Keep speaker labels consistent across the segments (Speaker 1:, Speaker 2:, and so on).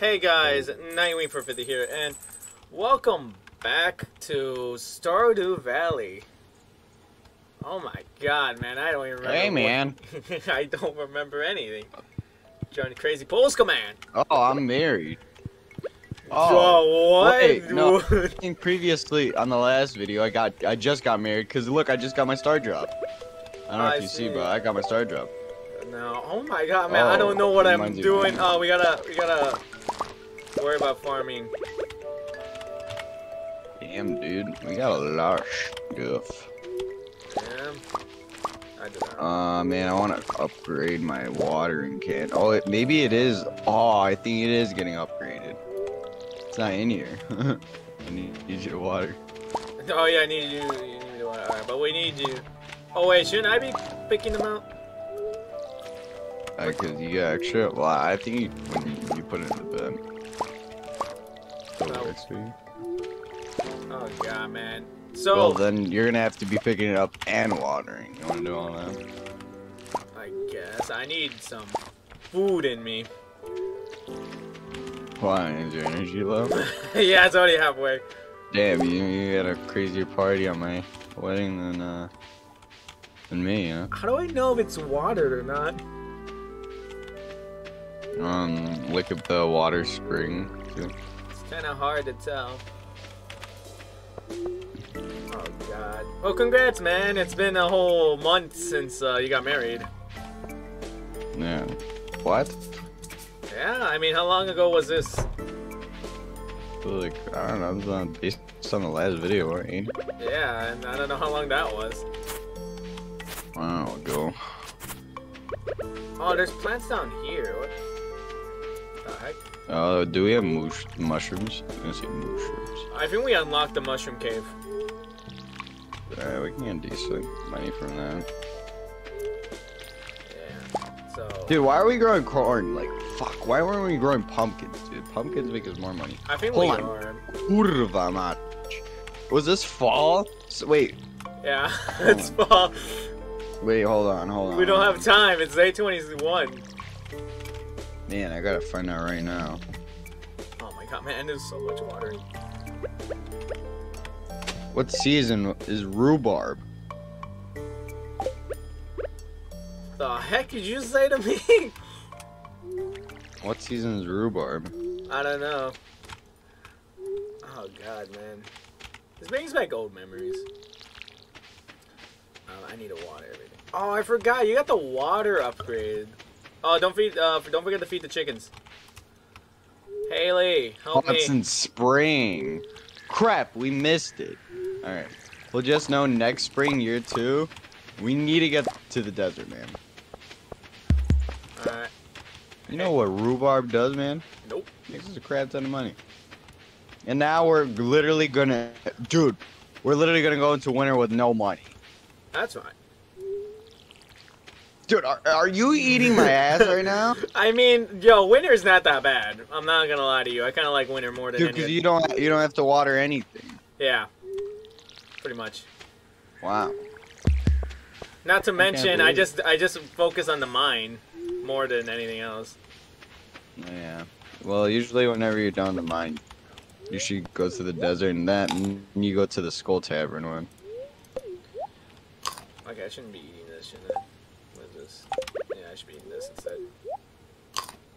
Speaker 1: Hey guys, Knightwing for 50 here, and welcome back to Stardew Valley. Oh my god, man, I don't even remember.
Speaker 2: Hey, man.
Speaker 1: I don't remember anything. Johnny CrazyPolskaMan.
Speaker 2: Oh, I'm married.
Speaker 1: Oh, what?
Speaker 2: wait, no. I think previously on the last video, I got I just got married because look, I just got my star drop. I don't know
Speaker 1: I
Speaker 2: if you see,
Speaker 1: see.
Speaker 2: but I got my star drop.
Speaker 1: no, oh my god, man, I
Speaker 2: Oh,
Speaker 1: don't know what I'm doing. Oh, we gotta, we gotta worry about farming.
Speaker 2: Damn, dude, we got a lot of stuff.
Speaker 1: Damn. I did not.
Speaker 2: Uh, man, I want to upgrade my watering can. Oh, it, maybe it is. Oh, I think it is getting upgraded. It's not in here. I need, need you to water.
Speaker 1: Oh yeah, I need you. You need to water. Alright, but we need you. Oh wait, shouldn't I be picking them out?
Speaker 2: Because you got extra. Well, I think you, when you, you put it in the bed.
Speaker 1: Oh.
Speaker 2: works.
Speaker 1: Oh god, man. So
Speaker 2: Well, then you're gonna have to be picking it up and watering. You wanna do all that?
Speaker 1: I guess I need some food in me.
Speaker 2: Why? Is your energy low?
Speaker 1: yeah, it's already halfway.
Speaker 2: Damn, you, you had a crazier party on my wedding than, uh, than me, huh?
Speaker 1: How do I know if it's watered or not?
Speaker 2: Um, look at the water spring. too.
Speaker 1: It's kind of hard to tell. Oh god. Well, congrats, man. It's been a whole month since uh, you got married.
Speaker 2: Yeah. What?
Speaker 1: Yeah, I mean, how long ago was this?
Speaker 2: Like, I don't know, it was on, based on the last video, right?
Speaker 1: Yeah, and I don't know how long that was.
Speaker 2: Wow, go.
Speaker 1: Oh, there's plants down here. What the heck?
Speaker 2: Uh, do we have mush mushrooms? I'm gonna say mushrooms.
Speaker 1: I think we unlocked the mushroom cave.
Speaker 2: Alright, we can get decent money from that.
Speaker 1: Yeah. So.
Speaker 2: Dude, why are we growing corn? Like, fuck, why weren't we growing pumpkins, dude? Pumpkins make us more money.
Speaker 1: I think
Speaker 2: Hold
Speaker 1: we
Speaker 2: on.
Speaker 1: are.
Speaker 2: Kurva mać. Was this fall? S wait,
Speaker 1: Yeah, it's fall.
Speaker 2: wait, hold on, hold on.
Speaker 1: We don't have time. It's day 21.
Speaker 2: Man, I gotta find out right now.
Speaker 1: Oh my god, man, there's so much water.
Speaker 2: What season is rhubarb?
Speaker 1: The heck did you say to me?
Speaker 2: What season is rhubarb?
Speaker 1: I don't know. Oh god, man. This brings back old memories. Um, I need to water everything. Oh, I forgot. You got the water upgrade. Oh, don't feed. Uh, don't forget to feed the chickens. Haley, help
Speaker 2: it's
Speaker 1: me.
Speaker 2: in spring. Crap, we missed it. Alright. We'll just know next spring, year two, we need to get to the desert, man.
Speaker 1: Alright.
Speaker 2: You know what rhubarb does, man?
Speaker 1: Nope.
Speaker 2: Makes us a crap ton of money. And now we're literally gonna, dude, we're literally gonna go into winter with no money.
Speaker 1: That's fine.
Speaker 2: Dude, are, are you eating my ass right now?
Speaker 1: I mean, yo, winter's not that bad. I'm not gonna lie to you. I kind of like winter more than
Speaker 2: Dude, because you don't you don't have to water anything.
Speaker 1: Yeah. Pretty much.
Speaker 2: Wow.
Speaker 1: Not to mention, I
Speaker 2: believe
Speaker 1: just I just focus on the mine more than anything else.
Speaker 2: Yeah. Well, usually whenever you're down the mine, you should go to the desert and that, and you go to the Skull Cavern one.
Speaker 1: Okay, I shouldn't be eating this, shouldn't I? What is this? Yeah, I should be eating this instead.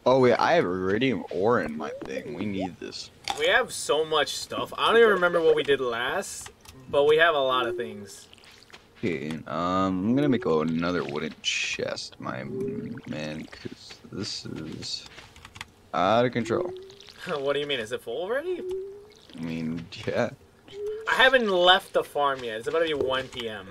Speaker 2: Oh wait, I have iridium ore in my thing. We need this.
Speaker 1: We have so much stuff. I don't even remember what we did last, but we have a lot of things.
Speaker 2: Okay, um, I'm gonna make another wooden chest, my man, because this is out of control.
Speaker 1: what do you mean? Is it full already?
Speaker 2: I mean, yeah.
Speaker 1: I haven't left the farm yet. It's about to be 1 p.m.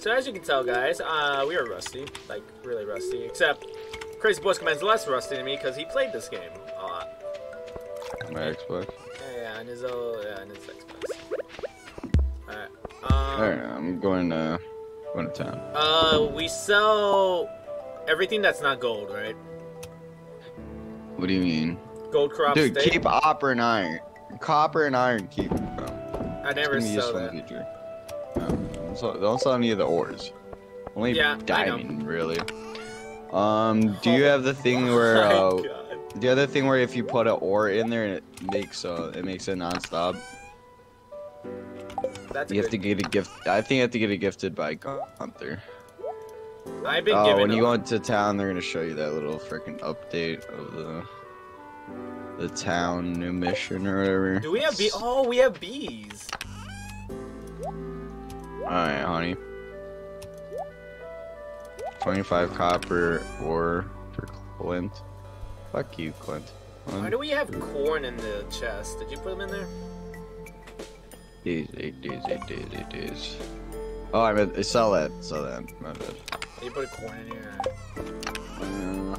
Speaker 1: So as you can tell, guys, uh, we are rusty, like really rusty. Except CrazyPolskaMan's less rusty than me because he played this game a lot.
Speaker 2: My Xbox.
Speaker 1: Yeah, yeah, and his old, yeah, and his Xbox. Alright. Um,
Speaker 2: Alright, I'm going to going to town.
Speaker 1: Uh, we sell everything that's not gold, right?
Speaker 2: What do you mean?
Speaker 1: Gold crop
Speaker 2: Dude, keep copper and iron. Copper and iron keep. um,
Speaker 1: I never
Speaker 2: It's gonna be
Speaker 1: saw
Speaker 2: useful in
Speaker 1: that.
Speaker 2: future. Don't, sell, don't sell any of the ores. Only
Speaker 1: Yeah,
Speaker 2: diamond, really. Um, do you
Speaker 1: Oh
Speaker 2: have the thing where uh, the other thing where if you put an ore in there and it makes uh it makes it non-stop?
Speaker 1: That's
Speaker 2: You have to get a gift. I think you have to get it gifted by Gunther.
Speaker 1: I've been
Speaker 2: Oh, when you
Speaker 1: a-
Speaker 2: go into town, they're gonna show you that little freaking update of the the town new mission or whatever.
Speaker 1: Do we have bees? Oh, we have bees.
Speaker 2: Alright, honey. 25 copper ore for Clint. Fuck you, Clint.
Speaker 1: Why do we have corn in the chest? Did you put them in there?
Speaker 2: days, eight days, eight days, eight days. Oh, I meant, sell that, sell that. My bad.
Speaker 1: You put a corn in here.
Speaker 2: Uh,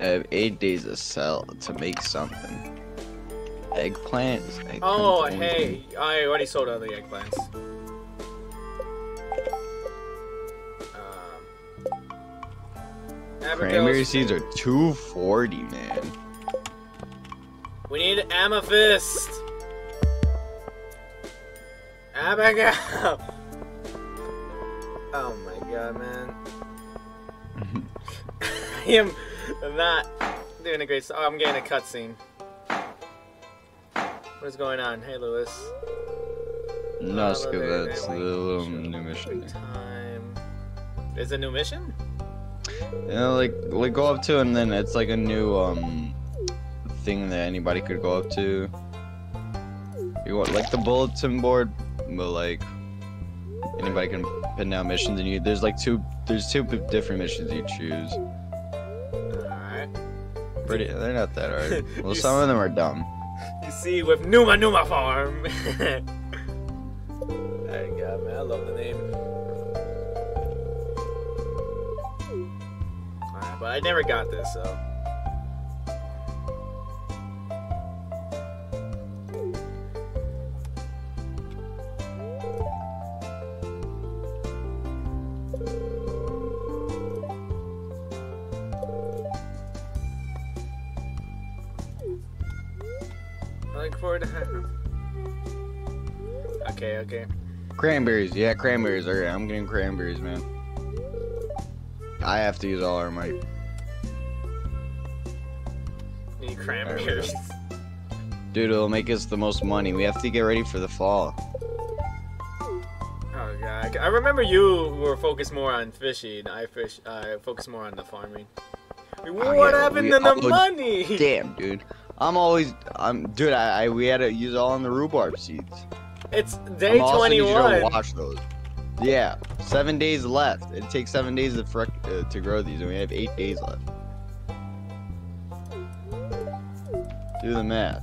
Speaker 2: I have eight days to sell, to make something. Eggplants? Eggplants
Speaker 1: Oh, hey, I already sold all the eggplants.
Speaker 2: Cranberry seeds are 240, man.
Speaker 1: We need amethyst. Abigail. Oh my god, man. I am not doing a great. Oh, I'm getting a cutscene. What is going on? Hey, Lewis.
Speaker 2: No, skip
Speaker 1: Holiday
Speaker 2: that. It's the little new mission.
Speaker 1: Time. Is a new mission?
Speaker 2: You know, like, like go up to, and then it's like a new um thing that anybody could go up to. You want like the bulletin board, but like anybody can pin down missions, and you there's like two there's two different missions you choose.
Speaker 1: Alright.
Speaker 2: Pretty, they're not that hard. Well, some of them are dumb.
Speaker 1: You see, with Numa Numa Farm. there you go, man. I love the name. I never got this, so. Forward to Okay, okay.
Speaker 2: Cranberries, yeah, cranberries. Okay, I'm getting cranberries, man. I have to use all our might.
Speaker 1: Need cranberries.
Speaker 2: Dude, it'll make us the most money. We have to get ready for the fall.
Speaker 1: Oh god, I remember you were focused more on fishing. I fish. I focused more on the farming. What
Speaker 2: Oh, yeah,
Speaker 1: happened
Speaker 2: we-
Speaker 1: to the
Speaker 2: oh,
Speaker 1: money?
Speaker 2: Damn, dude. I'm always, I'm, dude. I, I we had to use all on the rhubarb seeds.
Speaker 1: It's day
Speaker 2: I'm also need you to
Speaker 1: 21.
Speaker 2: Wash those. Yeah, seven days left. It takes seven days to uh, to grow these, and we have eight days left. Do the math.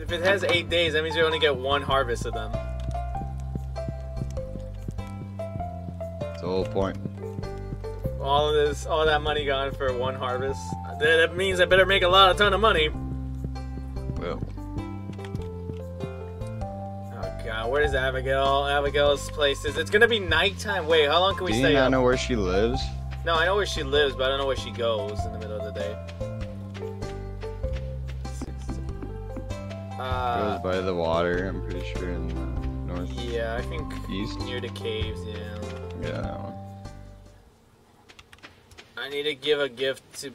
Speaker 1: If it has eight days, that means you only get one harvest of them.
Speaker 2: It's the whole point.
Speaker 1: All of this, all that money gone for one harvest. That means I better make a lot, a ton of money.
Speaker 2: Well,
Speaker 1: Oh god, where is Abigail? Abigail's place is. It's gonna be nighttime. Wait, how long can we
Speaker 2: do you
Speaker 1: stay
Speaker 2: not
Speaker 1: up?
Speaker 2: know where she lives?
Speaker 1: No, I know where she lives, but I don't know where she goes in the middle of the day. Uh,
Speaker 2: Goes by the water. I'm pretty sure in the northeast.
Speaker 1: yeah, I think east near the caves. Yeah.
Speaker 2: Yeah, that one.
Speaker 1: I need to give a gift to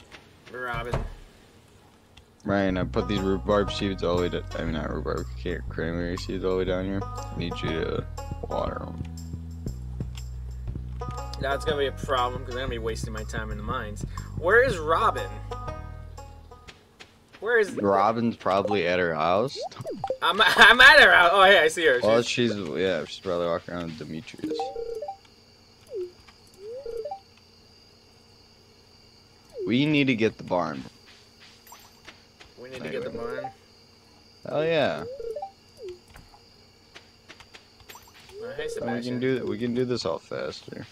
Speaker 1: Robin.
Speaker 2: Ryan, I put these rhubarb seeds all the way. To, I mean, not rhubarb, cranberry seeds all the way down here. I need you to water them.
Speaker 1: That's gonna be a problem because I'm gonna be wasting my time in the mines. Where is Robin? Where is
Speaker 2: Robin's probably at her house.
Speaker 1: I'm I'm at her house. Oh hey, I see her.
Speaker 2: Well,
Speaker 1: She's-
Speaker 2: she's yeah, she's probably walking around with Demetrius. We need to get the barn.
Speaker 1: we need to get the barn.
Speaker 2: Oh yeah,
Speaker 1: Oh, hey
Speaker 2: we can do that. we can do this all faster.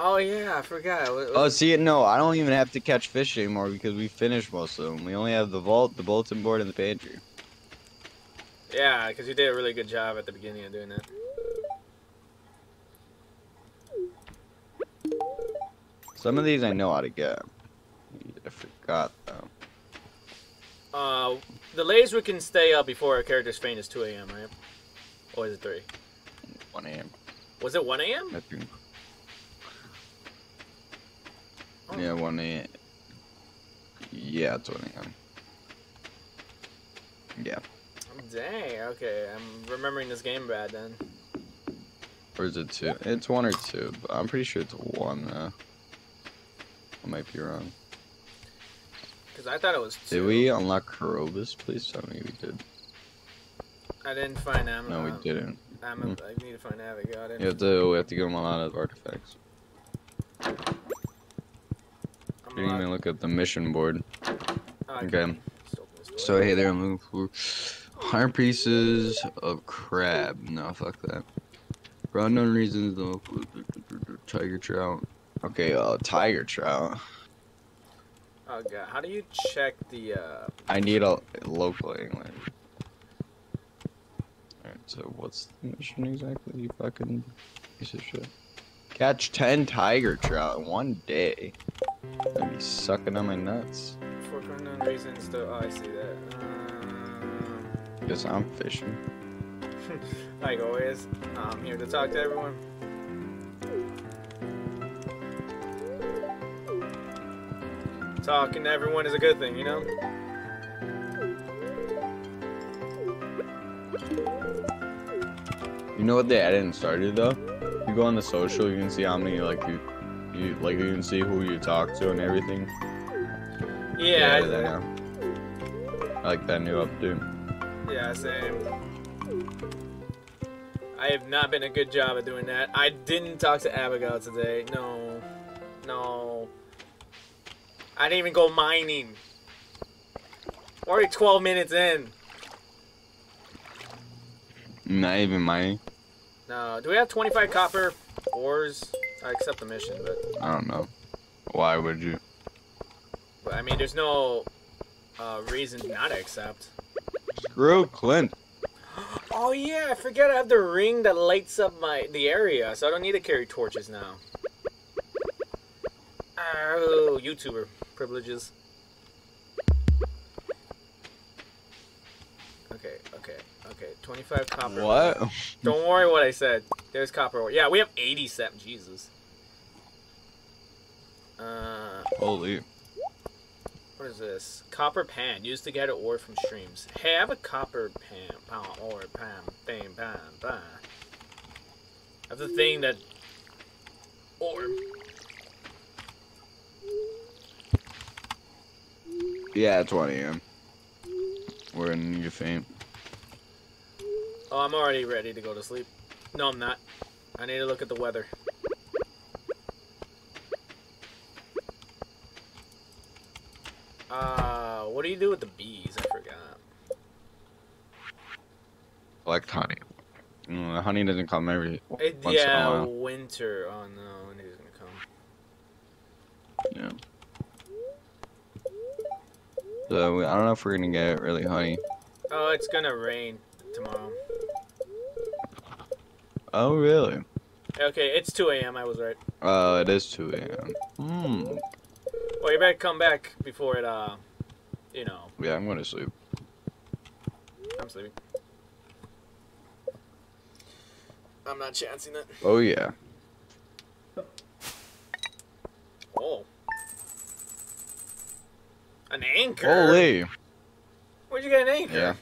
Speaker 1: Oh yeah, I forgot. What-
Speaker 2: Oh, see it? No, I don't even have to catch fish anymore because we finished most of them. We only have the vault, the bulletin board, and the pantry.
Speaker 1: yeah, because you did a really good job at the beginning of doing that.
Speaker 2: Some of these I know how to get. I forgot though.
Speaker 1: Uh, the latest we can stay up before a character's faint is 2 a.m., right? Or is it 3?
Speaker 2: 1 a.m.
Speaker 1: Was it 1 a.m.?
Speaker 2: I think.
Speaker 1: Oh.
Speaker 2: Yeah, 1 a.m. Yeah, it's 1 a.m. Yeah.
Speaker 1: Dang, okay. I'm remembering this game bad then.
Speaker 2: Or is it 2? It's 1 or 2, but I'm pretty sure it's 1 though. I might be wrong.
Speaker 1: Because I thought it was 2.
Speaker 2: Did we unlock Krobus? Please tell me we did.
Speaker 1: I didn't find Am.
Speaker 2: No, we didn't.
Speaker 1: Am-
Speaker 2: Hmm.
Speaker 1: I need to find Avogadro.
Speaker 2: You have to, we have to give him a lot of artifacts.
Speaker 1: I'm
Speaker 2: You didn't even look at the mission board.
Speaker 1: oh,
Speaker 2: okay.
Speaker 1: can just open this door.
Speaker 2: So hey there, I'm looking for 100 pieces of crab. No, fuck that. For unknown reasons, though, tiger trout. Okay, uh, tiger trout.
Speaker 1: Oh god, how do you check the uh
Speaker 2: I need a local English. Alright, so what's the mission exactly? You fucking piece of shit. Catch 10 tiger trout in one day. I'd be sucking on my nuts.
Speaker 1: for unknown reasons to oh I see that. Um,
Speaker 2: Guess I'm fishing.
Speaker 1: like always, I'm here to talk to everyone. Talking to everyone is a good thing, you know?
Speaker 2: You know what they added and started though? Go on the social, you can see how many like you, you like you can see who you talk to and everything.
Speaker 1: Yeah,
Speaker 2: yeah. yeah. I like that new update.
Speaker 1: Yeah, same. I have not been a good job at doing that. I didn't talk to Abigail today. No. No. I didn't even go mining. We're already 12 minutes in.
Speaker 2: Not even mine.
Speaker 1: No. Do we have 25 copper ores? I accept the mission, but,
Speaker 2: I don't know. Why would you?
Speaker 1: but I mean, there's no uh, reason not to accept.
Speaker 2: Screw Clint.
Speaker 1: Oh yeah, I forget I have the ring that lights up my the area, so I don't need to carry torches now. Oh, YouTuber privileges. Okay, okay, okay. 25 copper.
Speaker 2: What?
Speaker 1: Don't worry what I said. There's copper ore. Yeah, we have 87. Jesus. Uh,
Speaker 2: Holy.
Speaker 1: what is this? Copper pan used to get ore from streams. Hey, I have a copper pan, pan, ore, pan, thing, pan, pan. I have the thing that ore.
Speaker 2: Yeah, it's 1 a.m. We're in your fame.
Speaker 1: Oh, I'm already ready to go to sleep. No, I'm not. I need to look at the weather. Uh, what do you do with the bees? I forgot.
Speaker 2: Collect honey. Mm, honey doesn't come every
Speaker 1: It,
Speaker 2: once in a
Speaker 1: yeah, winter. Oh no, when he's gonna come.
Speaker 2: Yeah. So I don't know if we're gonna get really honey.
Speaker 1: Oh, it's gonna rain tomorrow.
Speaker 2: Oh really?
Speaker 1: Okay, it's 2 a.m. I was right.
Speaker 2: Uh, it is 2 a.m. Hmm.
Speaker 1: Well, you better come back before it, uh, you know,
Speaker 2: Yeah, I'm gonna sleep.
Speaker 1: I'm sleeping. I'm not chancing it.
Speaker 2: Oh yeah.
Speaker 1: Oh. An anchor?
Speaker 2: Holy.
Speaker 1: Where'd you get an anchor?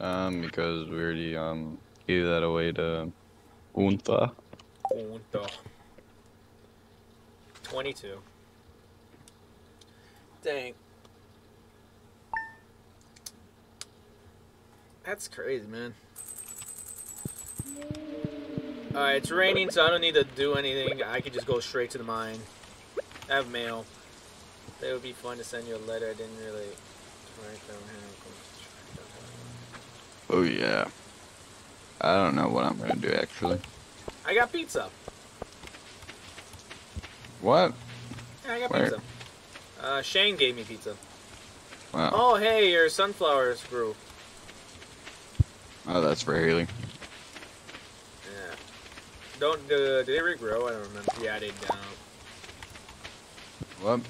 Speaker 2: Yeah. Um, because we already um gave that away to Untha.
Speaker 1: Punto. 22. Dang. That's crazy, man. Alright, it's raining, so I don't need to do anything. I could just go straight to the mine. I have mail. That would be fun to send you a letter. I didn't really write down how
Speaker 2: Oh yeah. I don't know what I'm gonna do actually.
Speaker 1: I got pizza.
Speaker 2: What?
Speaker 1: Yeah, I got
Speaker 2: Where?
Speaker 1: pizza. Uh, Shane gave me pizza.
Speaker 2: Wow.
Speaker 1: Oh, hey, your sunflowers grew.
Speaker 2: Oh, that's for Haley.
Speaker 1: Yeah. Don't, uh, did they regrow? I don't remember. Yeah, they don't.
Speaker 2: What?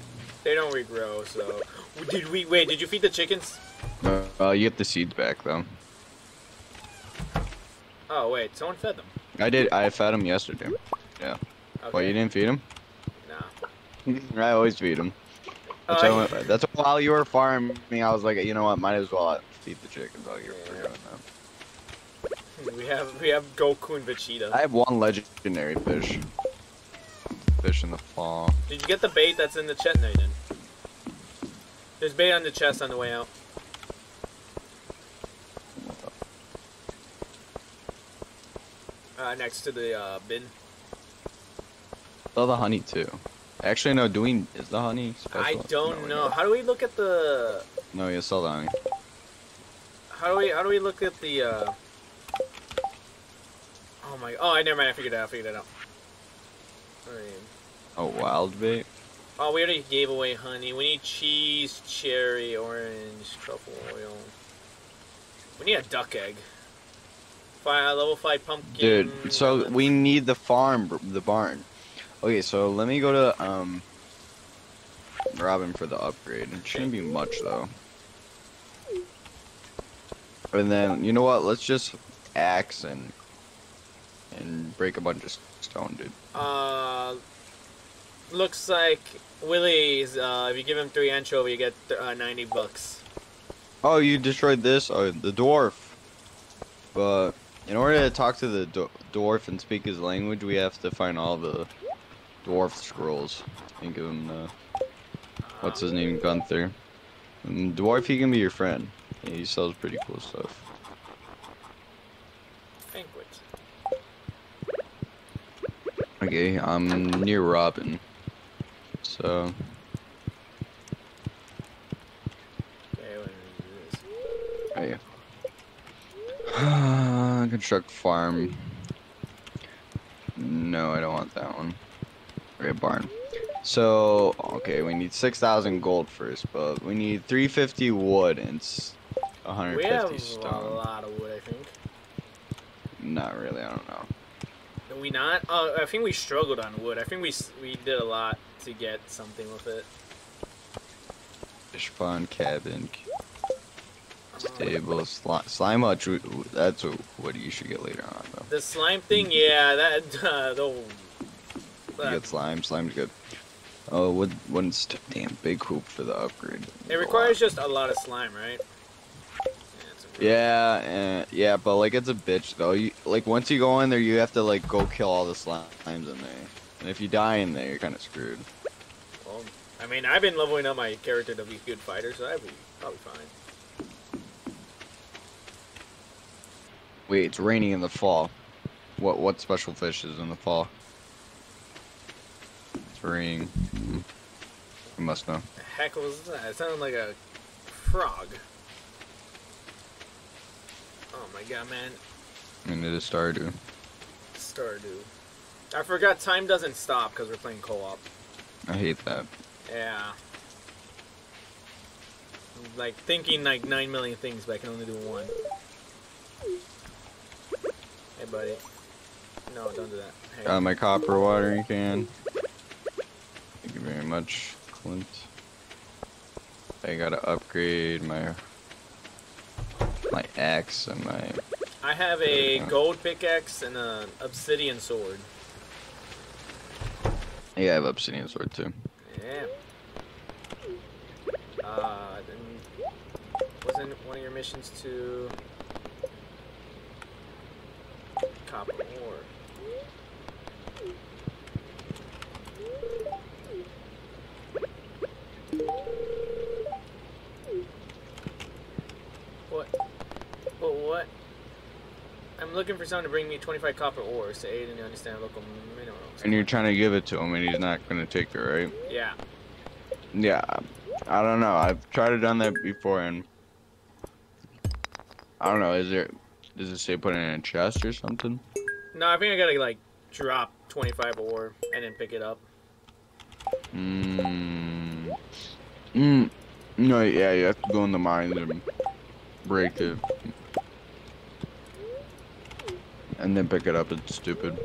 Speaker 1: They don't regrow, so. Did we wait? Did you feed the chickens?
Speaker 2: Uh, uh, you get the seeds back though.
Speaker 1: Oh wait, someone fed them.
Speaker 2: I did. I fed them yesterday.
Speaker 1: Okay.
Speaker 2: What you didn't feed them?
Speaker 1: No.
Speaker 2: I always feed them. Oh, that's,
Speaker 1: Oh,
Speaker 2: why- that's why while you were farming, I was like, you know what? Might as well feed the chickens while you're
Speaker 1: Yeah.
Speaker 2: doing that.
Speaker 1: we have we have Goku and Vegeta.
Speaker 2: I have one legendary fish. Fish in the fall.
Speaker 1: Did you get the bait that's in the chest? No, you didn't. There's bait on the chest on the way out. Uh, next to the uh, bin.
Speaker 2: Oh, the honey too. Actually, no. Do we? Is the honey special?
Speaker 1: I don't
Speaker 2: we
Speaker 1: know. How do we look at the?
Speaker 2: No, you sell the honey.
Speaker 1: How do we? How do we look at the? Uh... Oh my! Oh, I never mind. I figured it out. I figured it out. Alright.
Speaker 2: Oh, wild bait.
Speaker 1: Oh, we already gave away honey. We need cheese, cherry, orange, truffle oil. We need a duck egg. Five, level five pumpkin.
Speaker 2: Dude, so we need the farm, the barn. Okay, so let me go to um Robin for the upgrade. It shouldn't be much though. And then you know what? Let's just axe and and break a bunch of stone, dude.
Speaker 1: Uh, looks like Willy's. Uh, if you give him three anchovy, you get uh, ninety bucks.
Speaker 2: Oh, you destroyed this? Oh, the dwarf. But in order to talk to the dwarf and speak his language, we have to find all the dwarf scrolls and give him the what's his name, Gunther. And dwarf, he can be your friend. He sells pretty cool stuff.
Speaker 1: Banquet.
Speaker 2: Okay, I'm near Robin. So
Speaker 1: Okay, what is this?
Speaker 2: hey. construct farm. No, I don't want that one. Okay, barn. So, okay, we need 6,000 gold first, but we need 350 wood and s-
Speaker 1: We
Speaker 2: 150
Speaker 1: have a lot of wood, I think.
Speaker 2: Not really, I don't know.
Speaker 1: Did we not? Oh, I think we struggled on wood. I think we we did a lot to get something with it.
Speaker 2: Fish pond, cabin, stable, sli- slime w- That's what, what you should get later on, though.
Speaker 1: the slime thing, yeah, that uh, the.
Speaker 2: Get slime, slime's good. Oh, what, what's damn big hoop for the upgrade?
Speaker 1: it requires just a lot of slime, right? Yeah, a-
Speaker 2: Yeah, uh, yeah, but like it's a bitch though. You like once you go in there, you have to like go kill all the slimes in there, and if you die in there, you're kind of screwed.
Speaker 1: Well, I mean, I've been leveling up my character to be a good fighter, so I'd be probably fine.
Speaker 2: Wait, it's raining in the fall. What what special fish is in the fall? It's raining. You must know.
Speaker 1: The heck was that? It sounded like a frog. Oh my god, man.
Speaker 2: I mean, it is Stardew.
Speaker 1: Stardew. I forgot time doesn't stop because we're playing co-op.
Speaker 2: I hate that.
Speaker 1: Yeah. Like thinking like nine million things, but I can only do one. Hey, buddy. No, don't do that. Hey.
Speaker 2: Got my copper watering can. Thank you very much, Clint. I gotta upgrade my my axe and my
Speaker 1: I have a gold pickaxe and an obsidian sword.
Speaker 2: yeah, I have obsidian sword too.
Speaker 1: Yeah. Uh, then wasn't one of your missions to copper ore? What? But what? I'm looking for someone to bring me 25 copper ores to aid in the understanding of local minerals.
Speaker 2: And you're trying to give it to him, and he's not gonna take it, right?
Speaker 1: Yeah.
Speaker 2: Yeah, I don't know. I've tried to done that before, and I don't know. Is there? Does it say put it in a chest or something?
Speaker 1: No, I think I gotta like drop 25 ore and then pick it up.
Speaker 2: Mm. Mmm. No, yeah, you have to go in the mine and break it. And then pick it up, it's stupid.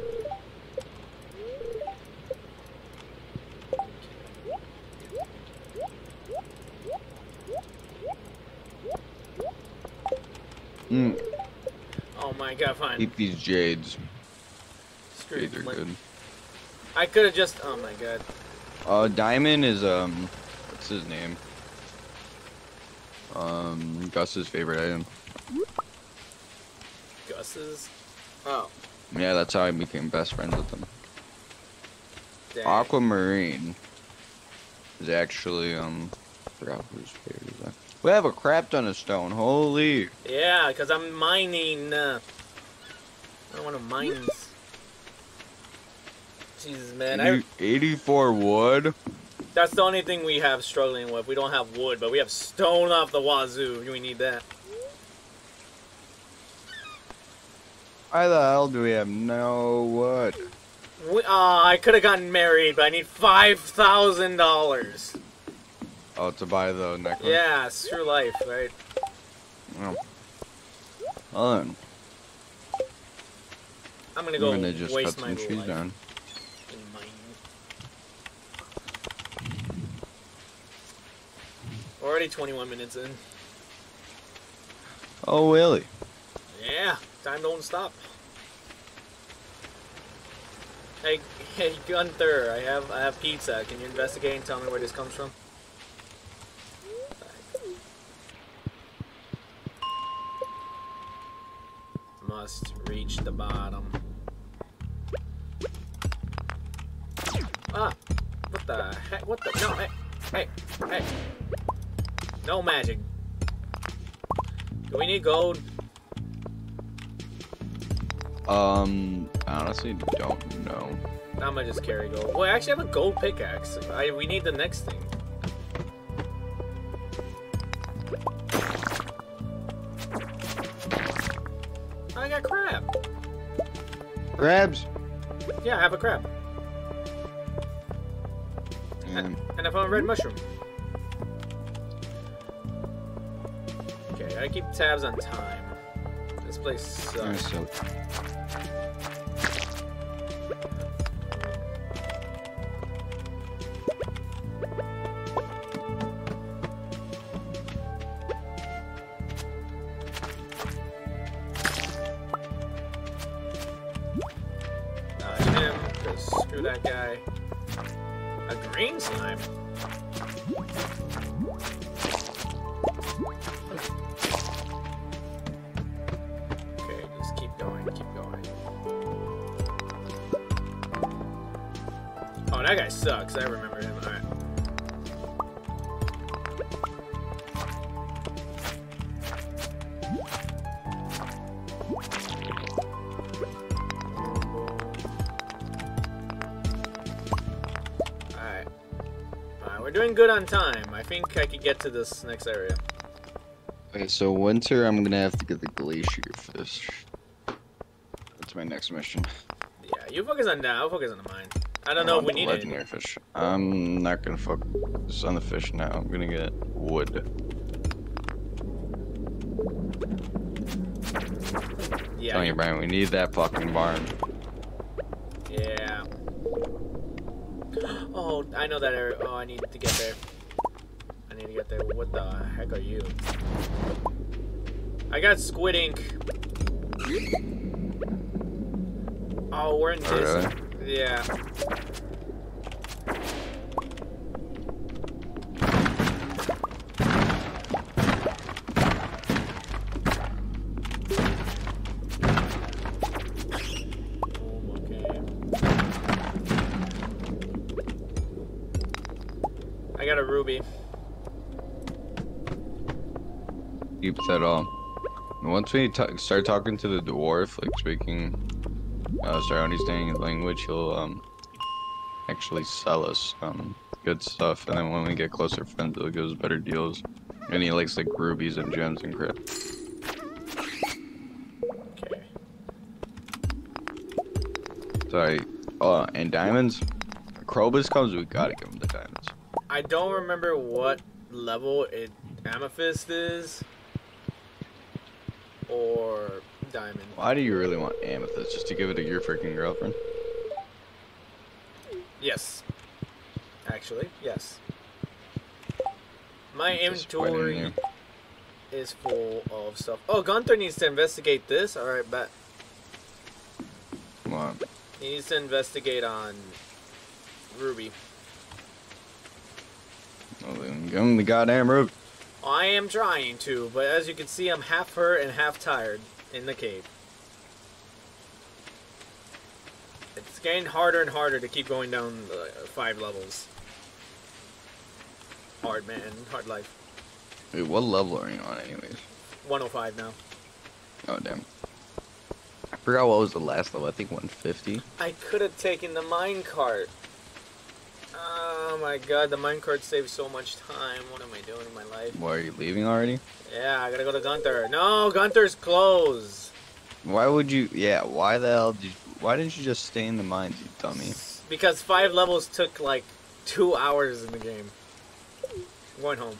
Speaker 2: Mm.
Speaker 1: Oh my god, fine.
Speaker 2: Keep these jades.
Speaker 1: Screw
Speaker 2: Jades are
Speaker 1: my-
Speaker 2: good.
Speaker 1: I could have just. Oh my god.
Speaker 2: Uh, diamond is um, what's his name? Um, Gus's favorite item.
Speaker 1: Gus's. Oh.
Speaker 2: Yeah, that's how I became best friends with him.
Speaker 1: Dang.
Speaker 2: Aquamarine is actually um, I forgot whose favorite is that. We have a crap ton of stone. Holy!
Speaker 1: Yeah, because I'm mining. Uh, I don't want to mine. Jesus, man. I,
Speaker 2: 84 wood.
Speaker 1: that's the only thing we have struggling with. We don't have wood, but we have stone off the wazoo. We need that.
Speaker 2: Why the hell do we have no wood?
Speaker 1: We, uh, I could have gotten married, but I need $5,000.
Speaker 2: Oh, to buy the necklace.
Speaker 1: Yeah, screw life, right?
Speaker 2: Oh. Well then,
Speaker 1: I'm gonna
Speaker 2: I'm
Speaker 1: go
Speaker 2: gonna just cut
Speaker 1: waste my
Speaker 2: some trees
Speaker 1: life
Speaker 2: down.
Speaker 1: in mining. Already 21 minutes in.
Speaker 2: Oh, really?
Speaker 1: Yeah, time don't stop. Hey, hey, Gunther, I have I have pizza. Can you investigate and tell me where this comes from? Must reach the bottom. Ah, what the heck? What the? No, hey, hey, hey. No magic. Do we need gold?
Speaker 2: Um, I honestly don't know.
Speaker 1: I'm gonna just carry gold. Well, I actually have a gold pickaxe. I, we need the next thing. I got crab.
Speaker 2: Crabs.
Speaker 1: Yeah, I have a crab.
Speaker 2: And
Speaker 1: And I found a red mushroom. I keep tabs on time. This place sucks. That guy sucks. I remember him. Alright. Alright. Alright, we're doing good on time. I think I could get to this next area.
Speaker 2: Okay, so winter, I'm gonna have to get the glacier fish. That's my next mission.
Speaker 1: Yeah, you focus on that. I'll focus on the mine. I don't know if we
Speaker 2: the
Speaker 1: need it.
Speaker 2: legendary fish. I'm not gonna focus on the fish now. I'm gonna get wood.
Speaker 1: Yeah.
Speaker 2: Telling you, Brian, we need that fucking barn.
Speaker 1: Yeah. Oh, I know that area. Oh, I need to get there. I need to get there. What the heck are you? I got squid ink. Oh, we're in
Speaker 2: Oh,
Speaker 1: this. Yeah.
Speaker 2: Once we ta start talking to the dwarf, like speaking uh, Saroni's language, he'll um actually sell us um good stuff, and then when we get closer friends, he'll give us better deals. And he likes like rubies and gems and crap.
Speaker 1: Okay.
Speaker 2: Sorry. Oh, and diamonds. Krobus comes, we gotta give him the diamonds.
Speaker 1: I don't remember what level it amethyst is or diamond.
Speaker 2: Why do you really want amethyst? Just to give it to your freaking girlfriend?
Speaker 1: Yes. Actually, yes. My
Speaker 2: in
Speaker 1: inventory. is full of stuff. Oh, Gunther needs to investigate this. All right, bet.
Speaker 2: Come on.
Speaker 1: He needs to investigate on Ruby.
Speaker 2: Give him the goddamn rope.
Speaker 1: I am trying to, but as you can see, I'm half hurt and half tired in the cave. It's getting harder and harder to keep going down the five levels. Hard, man. Hard life.
Speaker 2: Wait, what level are you on, anyways?
Speaker 1: 105 now.
Speaker 2: Oh, damn. I forgot what was the last level. I think 150.
Speaker 1: I could have taken the minecart. Oh my god, the minecart saves so much time. What am I doing in my life?
Speaker 2: Why are you leaving already?
Speaker 1: Yeah, I gotta go to Gunther. No, Gunther's closed.
Speaker 2: Why would you? Yeah, why the hell did? You, why didn't you just stay in the mines, you dummy?
Speaker 1: Because five levels took like two hours in the game. I'm going home.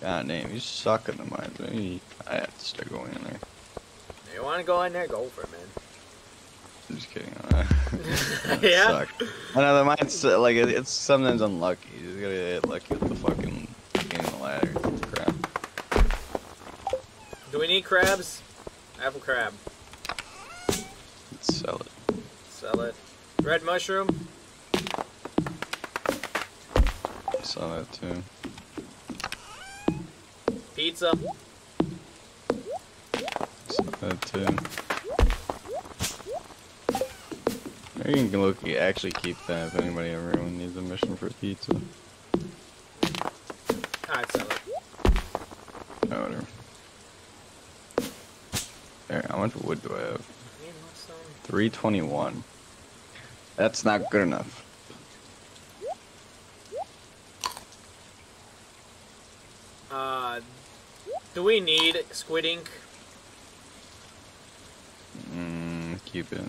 Speaker 2: God damn, you suck in the mines. I have to start going in there.
Speaker 1: You wanna go in there? Go for it, man.
Speaker 2: I'm just kidding.
Speaker 1: Yeah?
Speaker 2: Suck. I know the mines uh, like it, it's sometimes unlucky. You just gotta get lucky with the fucking getting the ladder. Crap.
Speaker 1: Do we need crabs? Apple crab.
Speaker 2: Let's sell it.
Speaker 1: Sell it. Red mushroom.
Speaker 2: Sell that too.
Speaker 1: Pizza.
Speaker 2: Sell that too. Maybe you can look. You actually keep that if anybody ever needs a mission for pizza.
Speaker 1: I'd sell it.
Speaker 2: No, whatever. There, how much wood do I have?
Speaker 1: Need more stone?
Speaker 2: 321. That's not good enough.
Speaker 1: Uh, do we need squid ink?
Speaker 2: Mm, keep it.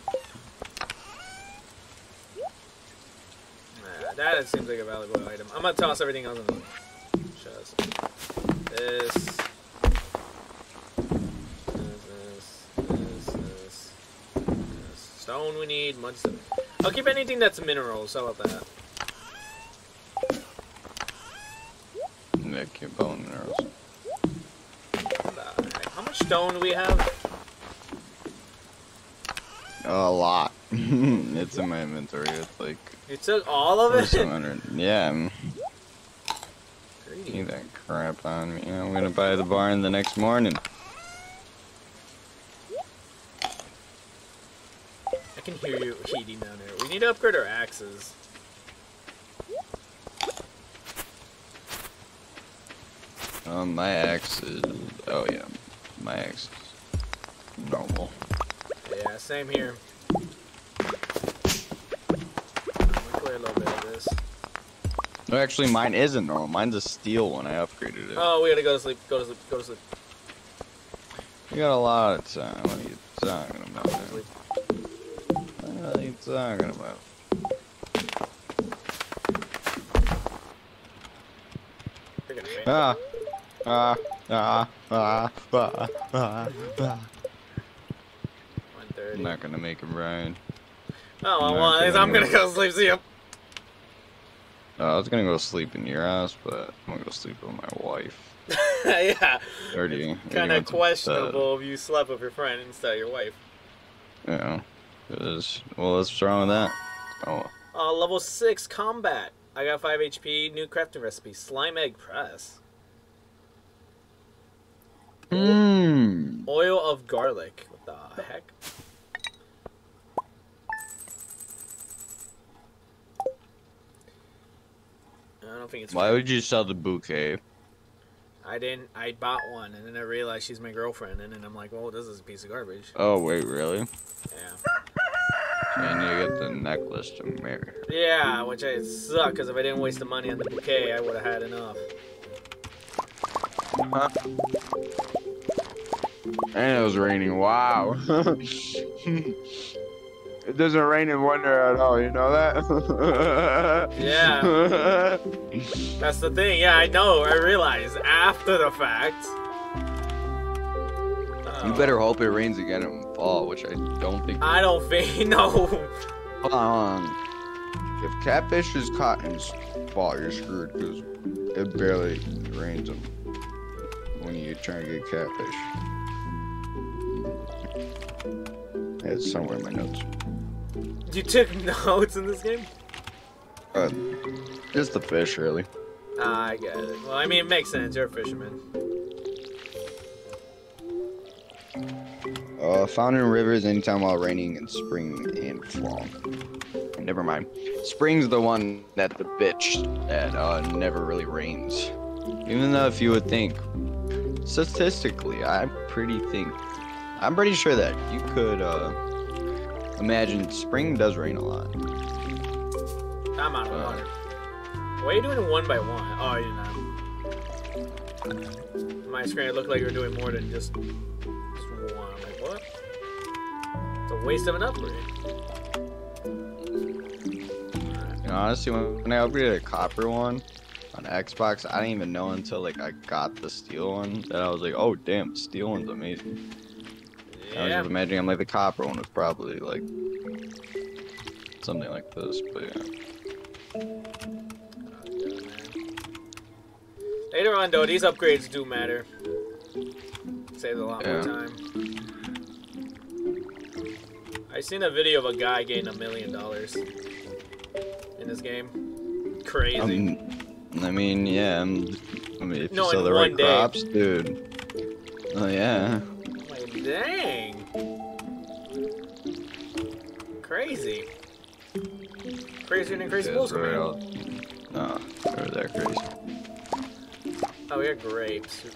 Speaker 1: Nah, that seems like a valuable item. I'm gonna toss everything else in the chest. This. This, this, this, this, this. Stone we need, mudstone. I'll keep anything that's minerals, how about that?
Speaker 2: Yeah, keep bone minerals.
Speaker 1: How much stone do we have?
Speaker 2: A lot. it's in my inventory. It's like
Speaker 1: You took all of it?
Speaker 2: 700. Yeah, need that crap on me. I'm gonna buy the barn the next morning.
Speaker 1: I can hear you heating down there. We need to upgrade our axes.
Speaker 2: Um, my axe is. Oh yeah, my axe is normal.
Speaker 1: Yeah, same here.
Speaker 2: No, actually, mine isn't normal. Mine's a steel one. I upgraded it.
Speaker 1: Oh, we gotta go to sleep. Go to sleep. Go to sleep.
Speaker 2: You got a lot of time. What are you talking about? What are you talking about?
Speaker 1: You're gonna faint.
Speaker 2: Ah, ah, ah, ah, ah, ah, ah. I'm not gonna make him ride.
Speaker 1: Oh, well,
Speaker 2: not
Speaker 1: well,
Speaker 2: gonna
Speaker 1: I'm gonna go sleep. See ya.
Speaker 2: Uh, I was gonna go sleep in your ass, but I'm gonna go sleep with my wife.
Speaker 1: yeah.
Speaker 2: Already
Speaker 1: Kind of questionable if you slept with your friend instead of your wife.
Speaker 2: Yeah. Cause, well, what's wrong with that? Oh,
Speaker 1: Uh, level 6 combat. I got 5 HP. New crafting recipe. Slime egg press.
Speaker 2: Hmm.
Speaker 1: Oil of garlic. What the heck? I don't think it's.
Speaker 2: Why would you sell the bouquet?
Speaker 1: I didn't. I bought one, and then I realized she's my girlfriend, and then I'm like, "Oh, this is a piece of garbage."
Speaker 2: Oh wait, really?
Speaker 1: Yeah.
Speaker 2: And you get the necklace to marry.
Speaker 1: Yeah, which I suck because if I didn't waste the money on the bouquet, I would have had enough.
Speaker 2: And it was raining. Wow. it doesn't rain in Wonder at all. You know that?
Speaker 1: Yeah. That's the thing. Yeah, I know. I realize after the fact.
Speaker 2: you better hope it rains again in fall, which I don't think.
Speaker 1: I don't think no.
Speaker 2: Hold on, hold on. If catfish is caught in s- fall, you're screwed because it barely rains in when you try to get catfish. Yeah, it's somewhere in my notes.
Speaker 1: You took notes in this game?
Speaker 2: Uh, just the fish, really.
Speaker 1: Ah, I get it. Well, I mean, it makes sense. You're a fisherman.
Speaker 2: Uh, found in rivers anytime while raining in spring and fall. Never mind. Spring's the one that the bitch that uh never really rains. Even though if you would think, statistically, I pretty think, I'm pretty sure that you could uh imagine spring does rain a lot.
Speaker 1: I'm out of
Speaker 2: Uh.
Speaker 1: water. Why are you doing it one by one? Oh, you're not. My screen, it looked like you were doing more than just, just one. I'm like, what? It's a waste of an upgrade.
Speaker 2: You know, honestly, when, when I upgraded a copper one on Xbox, I didn't even know until like I got the steel one that I was like, oh damn, steel one's amazing. I was just imagining I'm like the copper one was probably like something like this, but yeah.
Speaker 1: Later on, though, these upgrades do matter. Saves a lot more
Speaker 2: Yeah.
Speaker 1: time. I seen a video of a guy getting a million dollars in this game. Crazy.
Speaker 2: Um, I mean, yeah. I'm, I mean, if
Speaker 1: No,
Speaker 2: you sell the right
Speaker 1: day.
Speaker 2: crops, dude. Oh yeah.
Speaker 1: Dang. Crazy. Crazier than Crazy
Speaker 2: That's real. No, they're that crazy.
Speaker 1: Oh, we got grapes. Uh,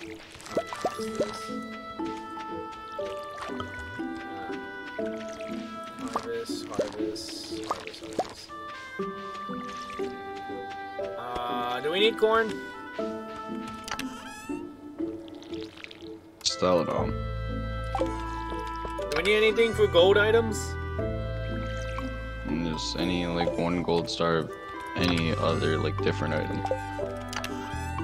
Speaker 1: harvest, harvest, harvest, harvest. Uh, do we need corn?
Speaker 2: Sell it all.
Speaker 1: Do we need anything for gold items?
Speaker 2: And just any like one gold star of any other like different item.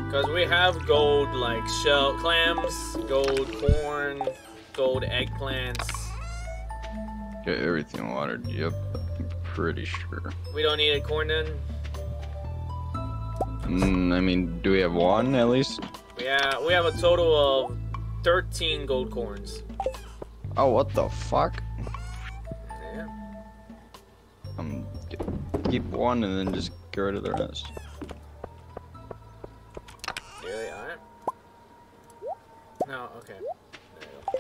Speaker 1: Because we have gold like shell clams, gold corn, gold eggplants.
Speaker 2: Get everything watered. Yep. I'm pretty sure.
Speaker 1: We don't need a corn then.
Speaker 2: Mm, I mean, do we have one at least?
Speaker 1: Yeah, we have a total of 13 gold corns.
Speaker 2: Oh, what the fuck?
Speaker 1: Yeah.
Speaker 2: Um, keep one and then just get rid of the rest.
Speaker 1: Really? Alright. No, okay. There you go.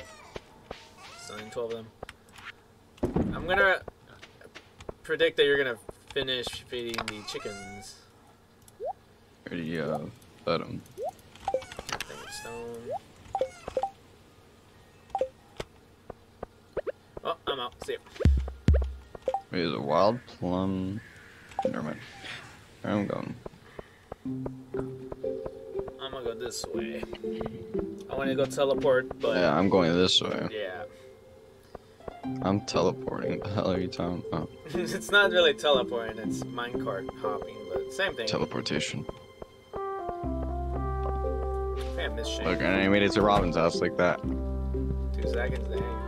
Speaker 1: Selling 12 of them. I'm gonna predict that you're gonna finish feeding the chickens.
Speaker 2: Already, uh, let 'em.
Speaker 1: Thing of stone. Oh, I'm out. See ya.
Speaker 2: Wait, is it wild plum? Never mind. I'm going.
Speaker 1: I'm gonna go this way. I wanna go teleport, but
Speaker 2: Yeah, I'm going this way.
Speaker 1: yeah.
Speaker 2: I'm teleporting. What the hell are you talking about?
Speaker 1: it's not really teleporting, it's minecart hopping, but same thing.
Speaker 2: Teleportation.
Speaker 1: Man, miss Shane.
Speaker 2: Look, I made it to Robin's house like that.
Speaker 1: Two seconds, dang.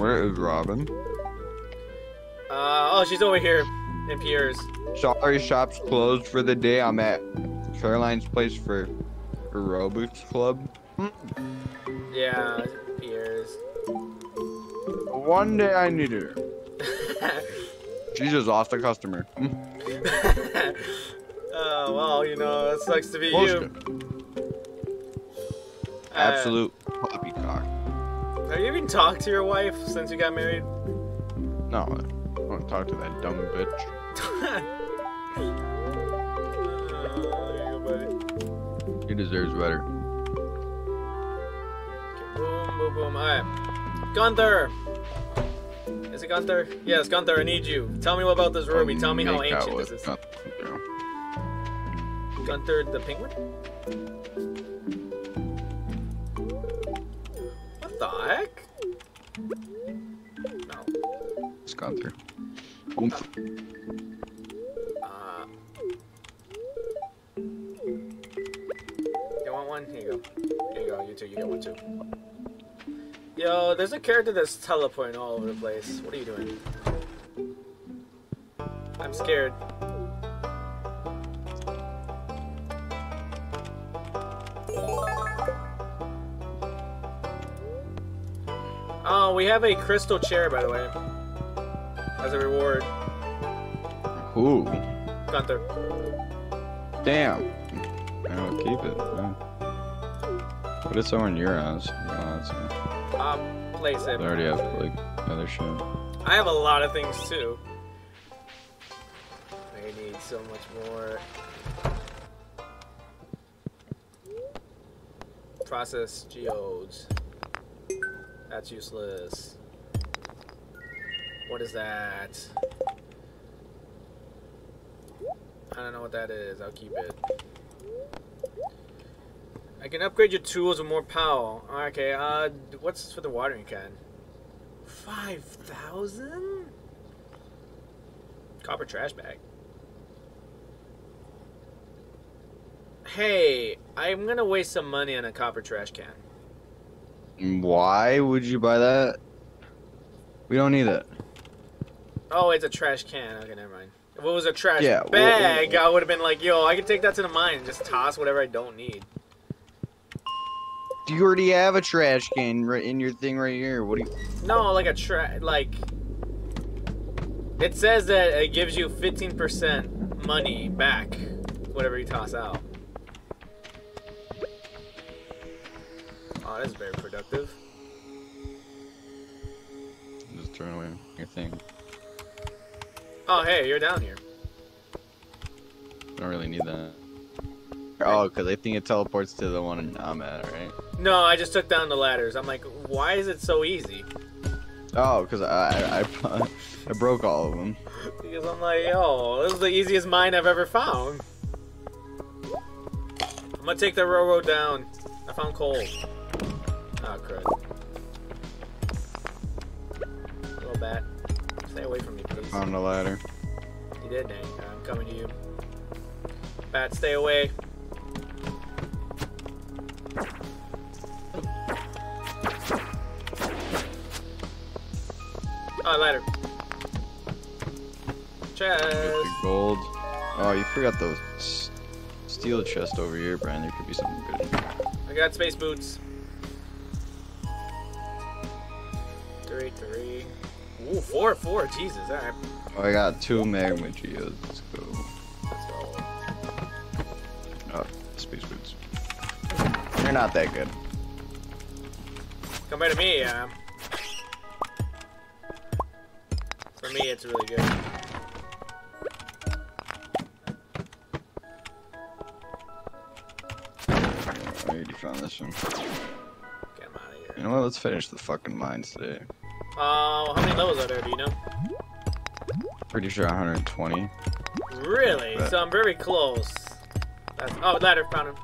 Speaker 2: Where is Robin?
Speaker 1: Uh, oh, she's over here in Pierre's.
Speaker 2: Sorry, shop's closed for the day. I'm at Caroline's place for aerobics club.
Speaker 1: Yeah, Pierre's.
Speaker 2: One day I needed her. She just lost a customer.
Speaker 1: Oh, well, you know, it sucks to be you. Uh,
Speaker 2: Absolute poppycock.
Speaker 1: Have you even talked to your wife since you got married?
Speaker 2: No, I want to talk to that dumb bitch.
Speaker 1: Oh, you go.
Speaker 2: He deserves better.
Speaker 1: Okay, boom, boom, boom. Alright. Gunther! Is it Gunther? Yes, Gunther, I need you. Tell me about this ruby. Tell me how ancient this is.
Speaker 2: Gunther
Speaker 1: the penguin?
Speaker 2: It's Gunther. Oomph.
Speaker 1: Uh, you want one? Here you go. Here you go. You too. You get one too. Yo, there's a character that's teleporting all over the place. What are you doing? I'm scared. Oh, we have a crystal chair, by the way. As a reward.
Speaker 2: Ooh.
Speaker 1: Gunther.
Speaker 2: Damn. I'll keep it. man. Put it somewhere in your house. You want to.
Speaker 1: Um, place
Speaker 2: I already have like other shit.
Speaker 1: I have a lot of things too. I need so much more. Process geodes. That's useless. What is that? I don't know what that is. I'll keep it. I can upgrade your tools with more power. Okay, uh, what's for the watering can? 5,000? Copper trash bag. Hey, I'm gonna waste some money on a copper trash can.
Speaker 2: Why would you buy that? We don't need it.
Speaker 1: Oh, it's a trash can. Okay, never mind. If it was a trash
Speaker 2: Yeah, well-
Speaker 1: bag, I would have been like, yo, I can take that to the mine and just toss whatever I don't need.
Speaker 2: Do you already have a trash can right in your thing right here? What do you?
Speaker 1: No, like a trash, like. It says that it gives you 15% money back, whatever you toss out. Oh, that is very productive.
Speaker 2: Just turn away your thing.
Speaker 1: Oh, hey, you're down here.
Speaker 2: Don't really need that. Oh, because I think it teleports to the one I'm at, right?
Speaker 1: No, I just took down the ladders. I'm like, why is it so easy?
Speaker 2: Oh, because I, I I broke all of them.
Speaker 1: Because I'm like, yo, this is the easiest mine I've ever found. I'm gonna take the railroad down. I found coal. Oh, crud. Little bat. Stay away from me, please.
Speaker 2: Found the ladder.
Speaker 1: You did, dang. I'm coming to you. Bat, stay away. Oh, ladder. Chest.
Speaker 2: Gold. Oh, you forgot the steel chest over here, Brian. There could be something good.
Speaker 1: I got space boots. Three, three. Ooh, four, four. Jesus, alright.
Speaker 2: Oh, I got two magma geos. Let's go.
Speaker 1: Let's go.
Speaker 2: Oh, space boots. They're not that good.
Speaker 1: Compared to me, yeah. For me, it's really good.
Speaker 2: I already found this one.
Speaker 1: Get out of here.
Speaker 2: You know what? Let's finish the fucking mines today.
Speaker 1: Uh, how many levels are there? Do you know?
Speaker 2: Pretty sure 120.
Speaker 1: Really?
Speaker 2: Bet.
Speaker 1: So I'm very close. That's, oh, ladder found him.